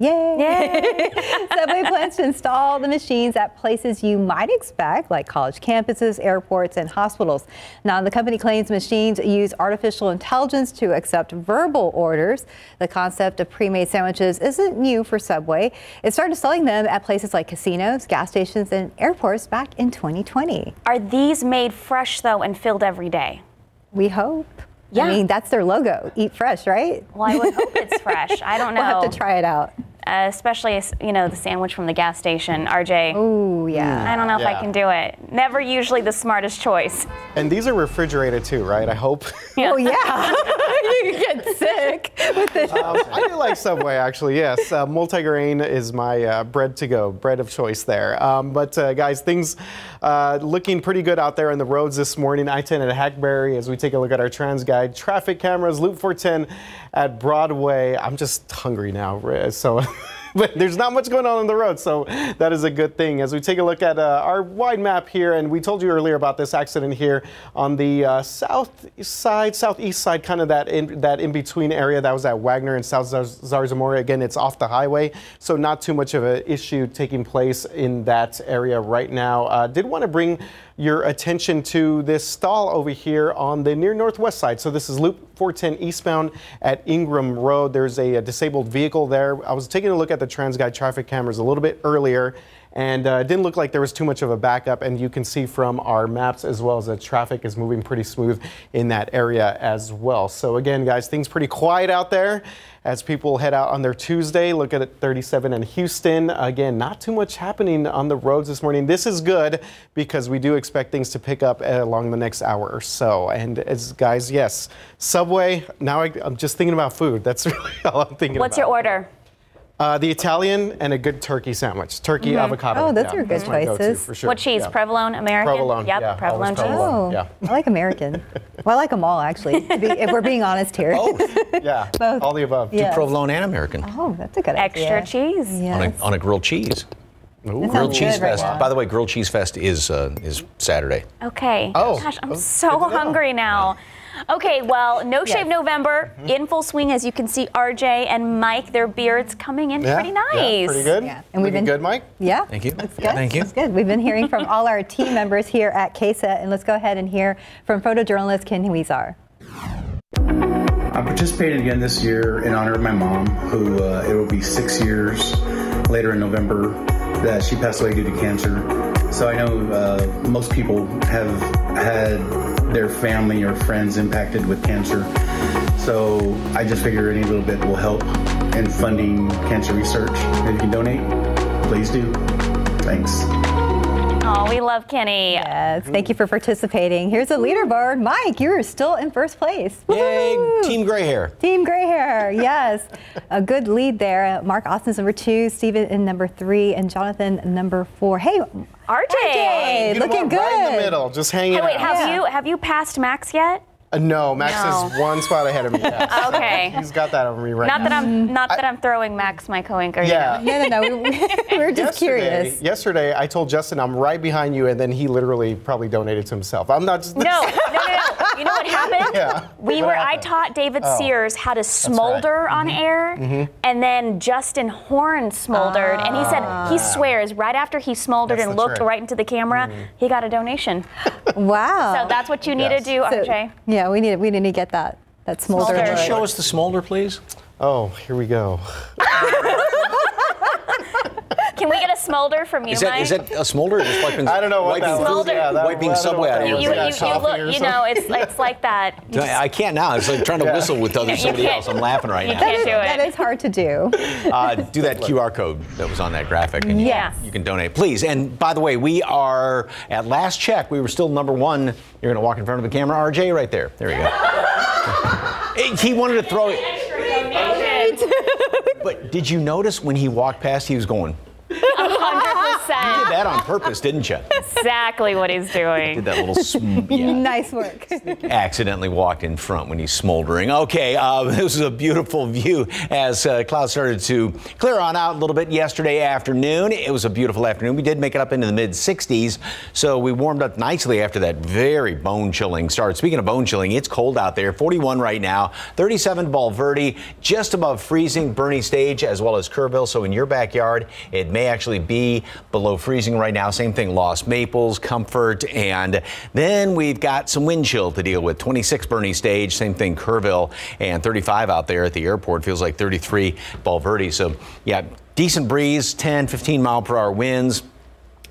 Yay! Yay. [laughs] Subway plans to install the machines at places you might expect, like college campuses, airports, and hospitals. Now, the company claims machines use artificial intelligence to accept verbal orders. The concept of pre-made sandwiches isn't new for Subway. It started selling them at places like casinos, gas stations, and airports back in 2020. Are these made fresh, though, and filled every day? We hope. Yeah. I mean, that's their logo. Eat fresh, right? Well, I would hope [laughs] it's fresh. I don't know. We'll have to try it out. Uh, especially, you know, the sandwich from the gas station. RJ. Oh, yeah. I don't know if I can do it. Never usually the smartest choice. And these are refrigerated too, right? I hope. Oh, yeah. [laughs] [laughs] you get sick with it. Um, I do like Subway, actually. Yes, uh, multigrain is my uh, bread to go, bread of choice there. Um, but uh, guys, things uh, looking pretty good out there on the roads this morning. I-10 at Hackberry, as we take a look at our trans guide, traffic cameras, Loop 410 at Broadway. I'm just hungry now, so. [laughs] [laughs] But there's not much going on on the road, so that is a good thing. As we take a look at uh, our wide map here, and we told you earlier about this accident here on the uh, south side, southeast side, kind of that in, that in between area that was at Wagner and South Zar- Zarzamora. Again, it's off the highway, so not too much of an issue taking place in that area right now. Uh, did want to bring your attention to this stall over here on the near northwest side. So this is Loop 410 eastbound at Ingram Road. There's a, a disabled vehicle there. I was taking a look at the TransGuide traffic cameras a little bit earlier and uh, it didn't look like there was too much of a backup and you can see from our maps as well as the traffic is moving pretty smooth in that area as well. So again guys, things pretty quiet out there as people head out on their Tuesday. Look at 37 in Houston. Again, not too much happening on the roads this morning. This is good because we do expect things to pick up uh, along the next hour or so. And as guys, yes, Subway. Now I, I'm just thinking about food. That's [laughs] really all I'm thinking What's about. What's your order? Uh, the Italian and a good turkey sandwich. Turkey, Mhm. avocado. Oh, those yeah, are good that's choices. for sure. What cheese? Yeah. Provolone, American? Provolone, Yep, yeah, provolone cheese. Oh, Yeah. I like American. [laughs] well, I like them all, actually, be, if we're being honest here. [laughs] Yeah, Both. all the above. Yeah. Provolone and American Oh, that's a good Extra idea. cheese. on, a, on a grilled cheese. Grilled cheese right fest. now. By the way, grilled cheese fest is uh, is Saturday. Okay. Oh. Gosh, I'm Oh, so hungry now. Okay, well, No Shave Yes. November in full swing, as you can see. RJ and Mike, their beards coming in Yeah, pretty yeah, nice. pretty good. Yeah, and we've Looking been- good, Mike. Yeah. Thank you. That's good. Thank you. That's good. We've been hearing from all our team members here at KSA, and let's go ahead and hear from photojournalist Ken Huizar. I participated again this year in honor of my mom, who uh, it will be six years later in November that she passed away due to cancer. So I know uh, most people have had their family or friends impacted with cancer. So I just figure any little bit will help in funding cancer research. If you can donate, please do. Thanks. Oh, we love Kenny. Yes, thank you for participating. Here's a leaderboard. Mike, you are still in first place. Yay, Team Gray Hair. Team Gray Hair, yes. a good lead there. Mark Austin's number two, Steven in number three, and Jonathan number four. Hey, RJ, RJ, looking good. Right in the middle, just hanging Hey, wait, out. have Yeah. you have you passed Max yet? Uh, no, Max No. is one spot ahead of me. yes. [laughs] Okay. He's got that over me right not now. that I'm not that I'm throwing Max my co-anchor. you Yeah. know. No, no, no. We, we [laughs] were just Yesterday- curious. Yesterday, I told Justin I'm right behind you, and then he literally probably donated to himself. I'm not just. No, no, no, no. [laughs] You know what happened? Yeah. We What were. happened? I taught David Oh. Sears how to smolder on air, mm -hmm. and then Justin Horn smoldered, and he said he swears right after he smoldered That's and looked trick. right into the camera, he got a donation. Wow. So that's what you need to do, So- RJ. yeah, we need we need to get that that smolder. Smolder. Could you show us the smolder, please? Oh, here we go. [laughs] Can we get a smolder from you, Is that Mike? is that a smolder? Or just wiping, [laughs] I don't know what wiping that was. Smolder. Yeah, that- wiping I don't know subway out of your you, was. you, Is face. that you look, you know, it's it's like that. You I can't now. It's like trying to Yeah. whistle with other somebody else. I'm laughing right you now. can't do That it. is hard to do. [laughs] Uh, do that QR code that was on that graphic, and you- Yes. you can donate, please. And by the way, we are at last check. We were still number one. You're going to walk in front of the camera, RJ, right there. There you go. [laughs] He- he wanted to throw it, but did you notice when he walked past, he was going? Hundred Did that on purpose, didn't you? Exactly what he's doing. Did that little sm- yeah. [laughs] nice work. accidentally walked in front when he's smoldering. Okay, uh, [laughs] this is a beautiful view as uh, clouds started to clear on out a little bit yesterday afternoon. It was a beautiful afternoon. We did make it up into the mid 60s, so we warmed up nicely after that very bone chilling start. Speaking of bone chilling, it's cold out there. 41 right now, 37 Bulverde, just above freezing, Boerne Stage as well as Kerrville. So in your backyard, it may actually be below freezing right now. Same thing, Lost Maples, Comfort, and then we've got some wind chill to deal with. 26 Boerne Stage, same thing, Kerrville, and 35 out there at the airport. Feels like 33 Bulverde. So yeah, decent breeze, 10, 15 mile per hour winds.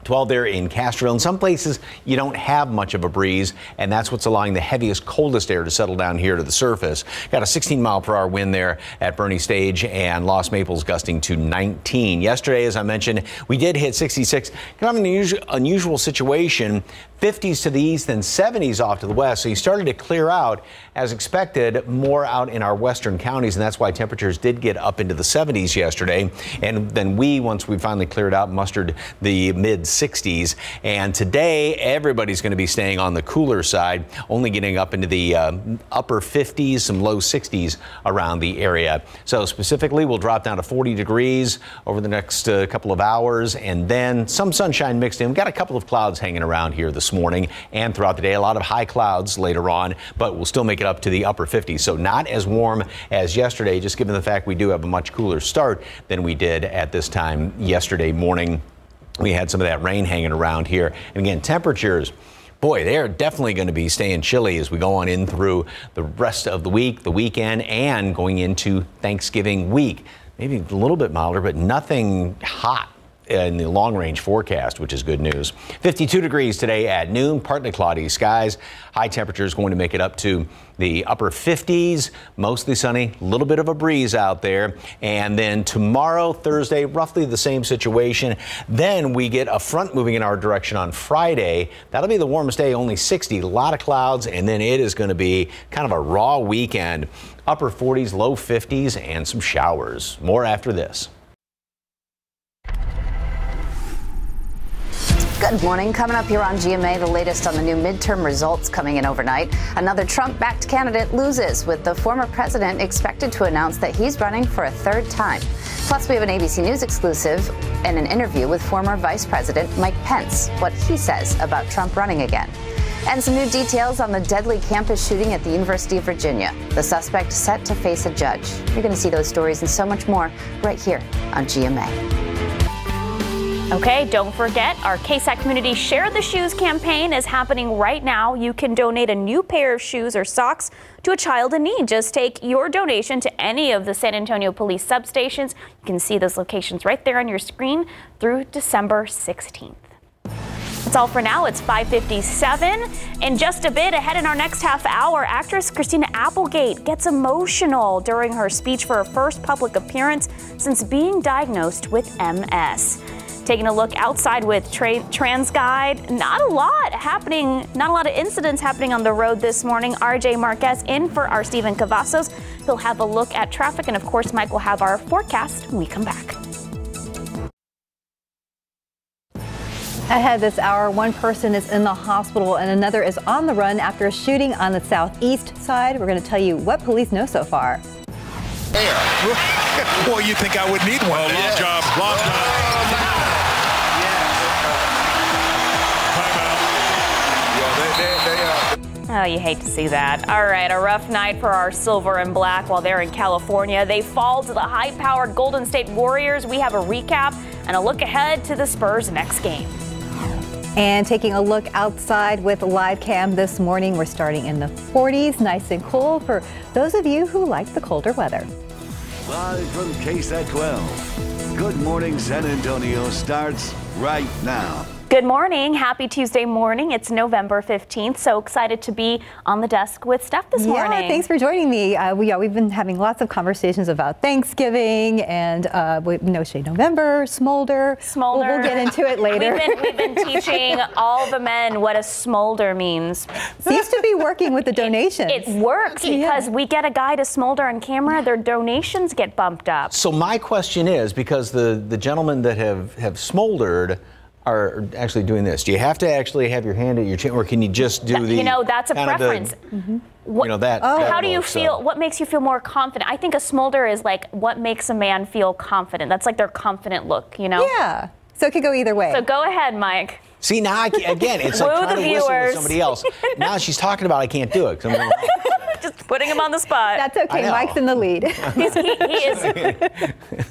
12 there in Castroville. In some places, you don't have much of a breeze, and that's what's allowing the heaviest, coldest air to settle down here to the surface. Got a 16 mile per hour wind there at Boerne Stage and Lost Maples gusting to 19. Yesterday, as I mentioned, we did hit 66. Kind of an unusual, unusual situation. 50s to the east and 70s off to the west. So you started to clear out as expected more out in our western counties, and that's why temperatures did get up into the 70s yesterday. And then we, once we finally cleared out, mustered the mid 60s. And today, everybody's going to be staying on the cooler side, only getting up into the uh, upper 50s, some low 60s around the area. So specifically, we'll drop down to 40 degrees over the next uh, couple of hours, and then some sunshine mixed in. We've got a couple of clouds hanging around here this morning and throughout the day. A lot of high clouds later on, but we'll still make it up to the upper 50s. So not as warm as yesterday, just given the fact we do have a much cooler start than we did at this time yesterday morning. We had some of that rain hanging around here. And again, temperatures. Boy, they are definitely going to be staying chilly as we go on in through the rest of the week, the weekend, and going into Thanksgiving week. Maybe a little bit milder, but nothing hot in the long range forecast, which is good news. 52 degrees today at noon, partly cloudy skies. High temperatures going to make it up to the upper 50s, mostly sunny, a little bit of a breeze out there. And then tomorrow, Thursday, roughly the same situation. Then we get a front moving in our direction on Friday. That'll be the warmest day, only 60, a lot of clouds, and then it is going to be kind of a raw weekend. Upper 40s, low 50s, and some showers. More after this. Good morning. Coming up here on GMA, the latest on the new midterm results coming in overnight. Another Trump backed candidate loses, with the former president expected to announce that he's running for a third time. Plus, we have an ABC News exclusive and an interview with former Vice President Mike Pence, what he says about Trump running again. And some new details on the deadly campus shooting at the University of Virginia. The suspect set to face a judge. You're going to see those stories and so much more right here on GMA. Okay, don't forget our KSAT Community Share the Shoes campaign is happening right now. You can donate a new pair of shoes or socks to a child in need. Just take your donation to any of the San Antonio police substations. You can see those locations right there on your screen through December 16th. That's all for now. It's 557. In just a bit, ahead in our next half hour, actress Christina Applegate gets emotional during her speech for her first public appearance since being diagnosed with MS. Taking a look outside with tra- TransGuide, not a lot happening, not a lot of incidents happening on the road this morning. RJ Marquez in for our Stephen Cavazos. He'll have a look at traffic, and of course, Mike will have our forecast when we come back. Ahead this hour, one person is in the hospital and another is on the run after a shooting on the southeast side. We're going to tell you what police know so far. Boy, you think I would need one? Oh, long job, long job. Oh, you hate to see that. All right, a rough night for our silver and black while they're in California. They fall to the high powered Golden State Warriors. We have a recap and a look ahead to the Spurs' next game. And taking a look outside with live cam this morning, we're starting in the 40s, nice and cool for those of you who like the colder weather. Live from KSAT 12. Good morning, San Antonio starts right now. Good morning. Happy Tuesday morning. It's November 15th. So excited to be on the desk with Steph this yeah, morning. thanks for joining me. Uh, we, yeah, we've been having lots of conversations about Thanksgiving and uh, No Shave November, Smolder. Smolder. We'll, we'll get into it [laughs] later. we've, been, we've been teaching all the men what a smolder means. Seems to be working with the donations. [laughs] It, it works because we get a guy to smolder on camera, their donations get bumped up. So my question is, because the, the gentlemen that have, have smoldered, are actually doing this? Do you have to actually have your hand at your chin, or can you just do the? You know, that's a preference. The, mm-hmm. What, you know that. Oh. that how do you look, feel? So. What makes you feel more confident? I think a smolder is like what makes a man feel confident. That's like their confident look. You know. Yeah. So it could go either way. So go ahead, Mike. See now, I, again, it's like trying to viewers. whistle with somebody else. now she's talking about I can't do it. [laughs] Just putting him on the spot. That's okay. Mike's in the lead. [laughs] He's, he, he, is.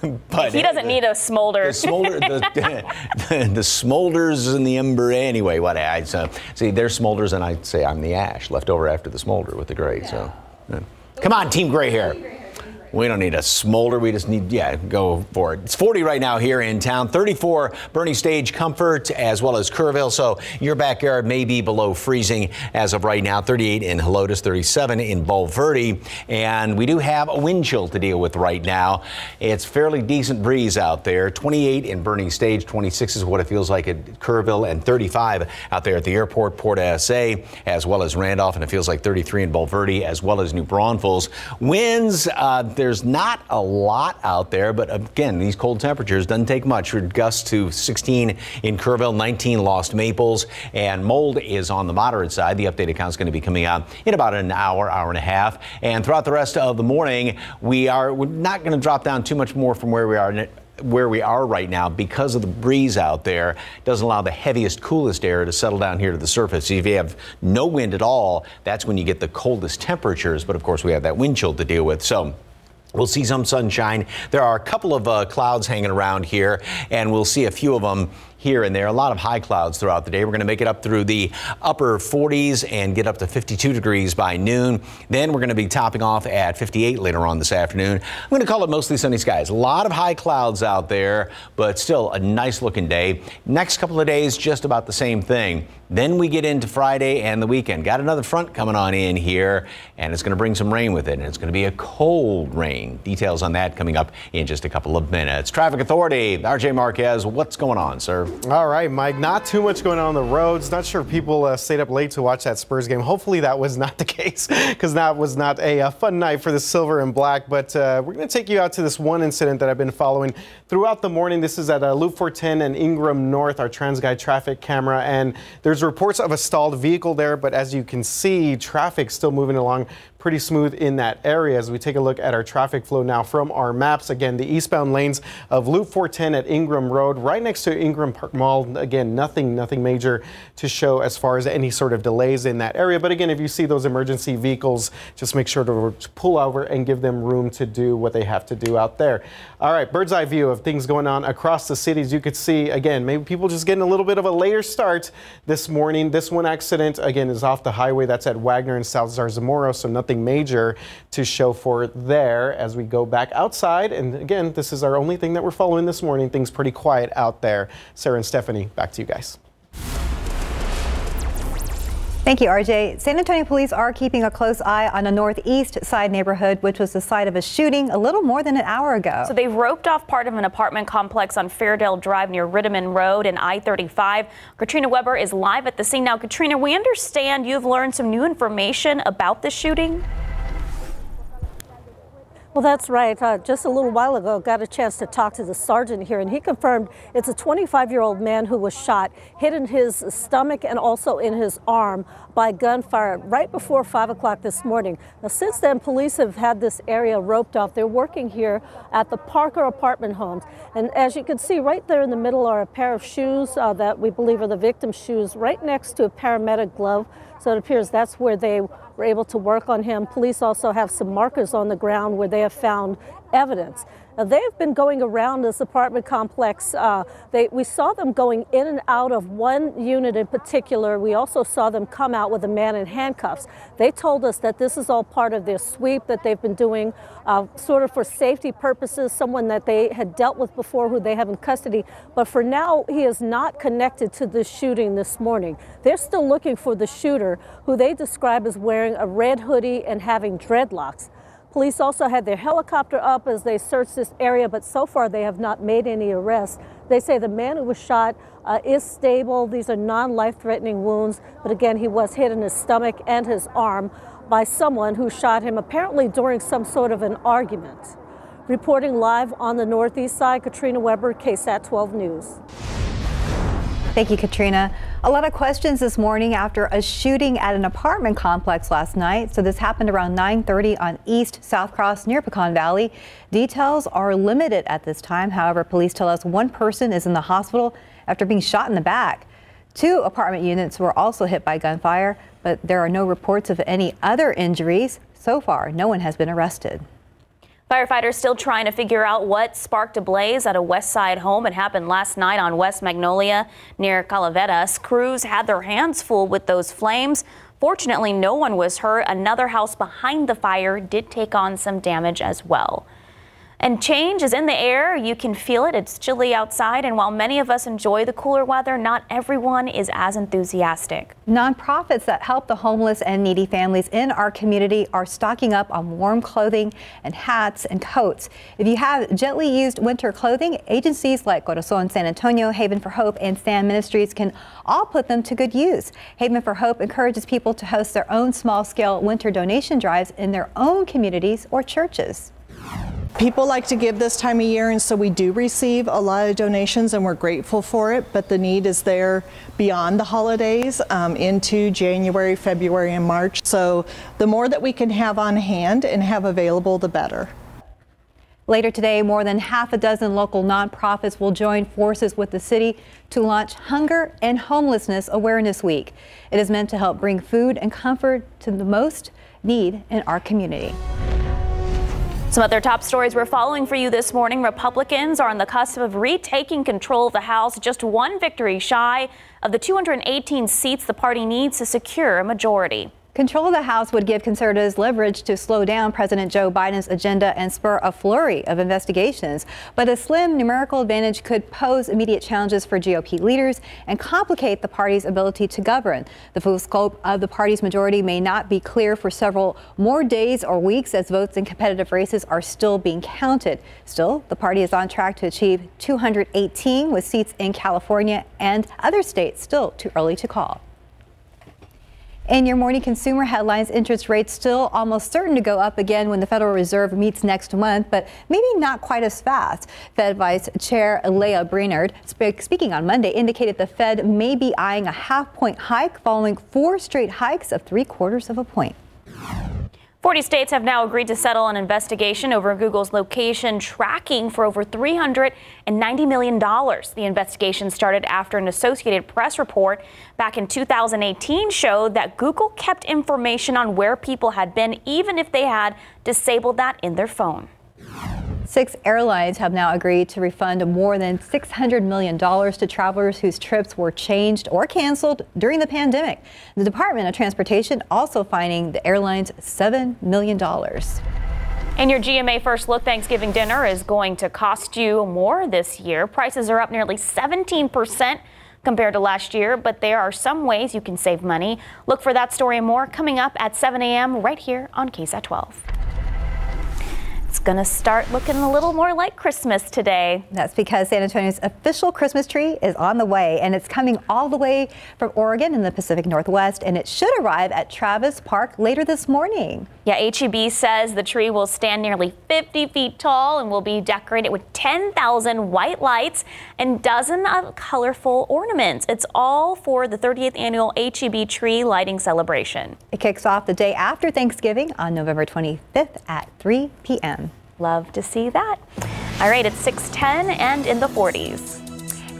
[laughs] but he doesn't need a smolder. The smolder, the, the, the, smolders and the ember. Anyway, what I so, see, there's smolders, and I say I'm the ash left over after the smolder with the gray. Yeah. So, yeah. come on, team gray hair. We don't need a smolder. We just need, yeah, go for it. It's 40 right now here in town. 34 Boerne Stage Comfort as well as Kerrville. So your backyard may be below freezing as of right now. 38 in Helotes, 37 in Bulverde. And we do have a wind chill to deal with right now. It's fairly decent breeze out there. 28 in Boerne Stage, 26 is what it feels like at Kerrville, and 35 out there at the airport, Port SA, as well as Randolph. And it feels like 33 in Bulverde as well as New Braunfels. Winds, uh, there's not a lot out there, but again, these cold temperatures doesn't take much. Gusts to 16 in Kerrville, 19 Lost Maples, and mold is on the moderate side. The updated count is going to be coming out in about an hour, hour and a half. And throughout the rest of the morning, we are we're not going to drop down too much more from where we are where we are right now because of the breeze out there doesn't allow the heaviest coolest air to settle down here to the surface if you have no wind at all that's when you get the coldest temperatures but of course we have that wind chill to deal with so We'll see some sunshine. There are a couple of uh, clouds hanging around here, and we'll see a few of them here and there. A lot of high clouds throughout the day. We're going to make it up through the upper 40s and get up to 52 degrees by noon. Then we're going to be topping off at 58 later on this afternoon. I'm going to call it mostly sunny skies. A lot of high clouds out there, but still a nice looking day. Next couple of days, just about the same thing. Then we get into Friday and the weekend. Got another front coming on in here, and it's going to bring some rain with it, and it's going to be a cold rain. Details on that coming up in just a couple of minutes. Traffic Authority, RJ Marquez, what's going on, sir? All right, Mike. Not too much going on on the roads. Not sure people uh, stayed up late to watch that Spurs game. Hopefully that was [laughs] not the case because that was not a, a, fun night for the silver and black. But uh, we're going to take you out to this one incident that I've been following throughout the morning. This is at uh, Loop 410 and Ingram North, our TransGuide traffic camera. And there's reports of a stalled vehicle there. But as you can see, traffic still moving along pretty smooth in that area as we take a look at our traffic flow now from our maps. Again, the eastbound lanes of Loop 410 at Ingram Road, right next to Ingram Park Mall. Again, nothing, nothing major to show as far as any sort of delays in that area. But again, if you see those emergency vehicles, just make sure to pull over and give them room to do what they have to do out there. All right, bird's eye view of things going on across the cities. You could see, again, maybe people just getting a little bit of a later start this morning. This one accident, again, is off the highway. That's at Wagner and South Zarzamora, so nothing major to show for there as we go back outside. And again, this is our only thing that we're following this morning. Things pretty quiet out there. Sarah and Stephanie, back to you guys. Thank you, RJ. San Antonio police are keeping a close eye on a northeast side neighborhood, which was the site of a shooting a little more than an hour ago. So they've roped off part of an apartment complex on Fairdale Drive near Rittiman Road and I-35. Katrina Weber is live at the scene now. Katrina, we understand you've learned some new information about the shooting. Well, that's right. Uh, just a little while ago, got a chance to talk to the sergeant here, and he confirmed it's a 25-year-old man who was shot, hit in his stomach and also in his arm by gunfire right before 5 o'clock this morning. Now, since then, police have had this area roped off. They're working here at the Parker apartment homes, and as you can see, right there in the middle are a pair of shoes uh, that we believe are the victim's shoes, right next to a paramedic glove. So it appears that's where they were able to work on him. Police also have some markers on the ground where they have found evidence. Now, they have been going around this apartment complex. Uh, they, we saw them going in and out of one unit in particular. We also saw them come out with a man in handcuffs. They told us that this is all part of their sweep that they've been doing, uh, sort of for safety purposes, someone that they had dealt with before who they have in custody. But for now, he is not connected to the shooting this morning. They're still looking for the shooter, who they describe as wearing a red hoodie and having dreadlocks. Police also had their helicopter up as they searched this area, but so far they have not made any arrests. They say the man who was shot uh, is stable. These are non-life-threatening wounds, but again, he was hit in his stomach and his arm by someone who shot him apparently during some sort of an argument. Reporting live on the northeast side, Katrina Weber, KSAT 12 News. Thank you, Katrina. A lot of questions this morning after a shooting at an apartment complex last night. So this happened around 9:30 on East South Cross near Pecan Valley. Details are limited at this time. However, police tell us one person is in the hospital after being shot in the back. Two apartment units were also hit by gunfire, but there are no reports of any other injuries. So far, no one has been arrested. Firefighters still trying to figure out what sparked a blaze at a west side home. It happened last night on West Magnolia near Calaveras. Crews had their hands full with those flames. Fortunately, no one was hurt. Another house behind the fire did take on some damage as well. And change is in the air. You can feel it. It's chilly outside. And while many of us enjoy the cooler weather, not everyone is as enthusiastic. Nonprofits that help the homeless and needy families in our community are stocking up on warm clothing and hats and coats. If you have gently used winter clothing, agencies like Corazon San Antonio, Haven for Hope, and SAMMinistries can all put them to good use. Haven for Hope encourages people to host their own small scale winter donation drives in their own communities or churches. People like to give this time of year, and so we do receive a lot of donations, and we're grateful for it. But the need is there beyond the holidays um, into January, February, and March. So the more that we can have on hand and have available, the better. Later today, more than half a dozen local nonprofits will join forces with the city to launch Hunger and Homelessness Awareness Week. It is meant to help bring food and comfort to the most need in our community. Some other top stories we're following for you this morning. Republicans are on the cusp of retaking control of the House, just one victory shy of the 218 seats the party needs to secure a majority. Control of the House would give conservatives leverage to slow down President Joe Biden's agenda and spur a flurry of investigations. But a slim numerical advantage could pose immediate challenges for GOP leaders and complicate the party's ability to govern. The full scope of the party's majority may not be clear for several more days or weeks as votes in competitive races are still being counted. Still, the party is on track to achieve 218 with seats in California and other states still too early to call. In your morning consumer headlines, interest rates still almost certain to go up again when the Federal Reserve meets next month, but maybe not quite as fast. Fed Vice Chair Lael Brainard, speaking on Monday, indicated the Fed may be eyeing a half point hike following four straight hikes of three quarters of a point. 40 states have now agreed to settle an investigation over Google's location tracking for over $390 million. The investigation started after an Associated Press report back in 2018 showed that Google kept information on where people had been, even if they had disabled that in their phone. Six airlines have now agreed to refund more than $600 million to travelers whose trips were changed or canceled during the pandemic. The Department of Transportation also fining the airlines $7 million. And your GMA First Look Thanksgiving dinner is going to cost you more this year. Prices are up nearly 17 percent compared to last year, but there are some ways you can save money. Look for that story and more coming up at 7 a.m. right here on KSAT 12. It's going to start looking a little more like Christmas today. That's because San Antonio's official Christmas tree is on the way, and it's coming all the way from Oregon in the Pacific Northwest, and it should arrive at Travis Park later this morning. Yeah, HEB says the tree will stand nearly 50 feet tall and will be decorated with 10,000 white lights and dozens of colorful ornaments. It's all for the 30th annual HEB tree lighting celebration. It kicks off the day after Thanksgiving on November 25th at 3 p.m. Love to see that. All right, it's 610 and in the 40s.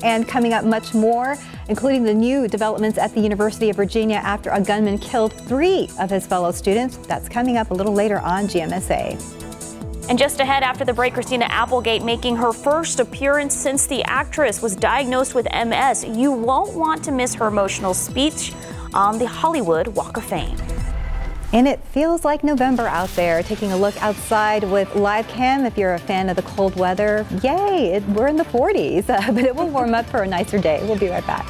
And coming up much more, including the new developments at the University of Virginia after a gunman killed three of his fellow students. That's coming up a little later on GMSA. And just ahead after the break, Christina Applegate making her first appearance since the actress was diagnosed with MS. You won't want to miss her emotional speech on the Hollywood Walk of Fame. And it feels like November out there. Taking a look outside with live cam if you're a fan of the cold weather. Yay, it, we're in the 40s, uh, [laughs] but it will warm up for a nicer day. We'll be right back.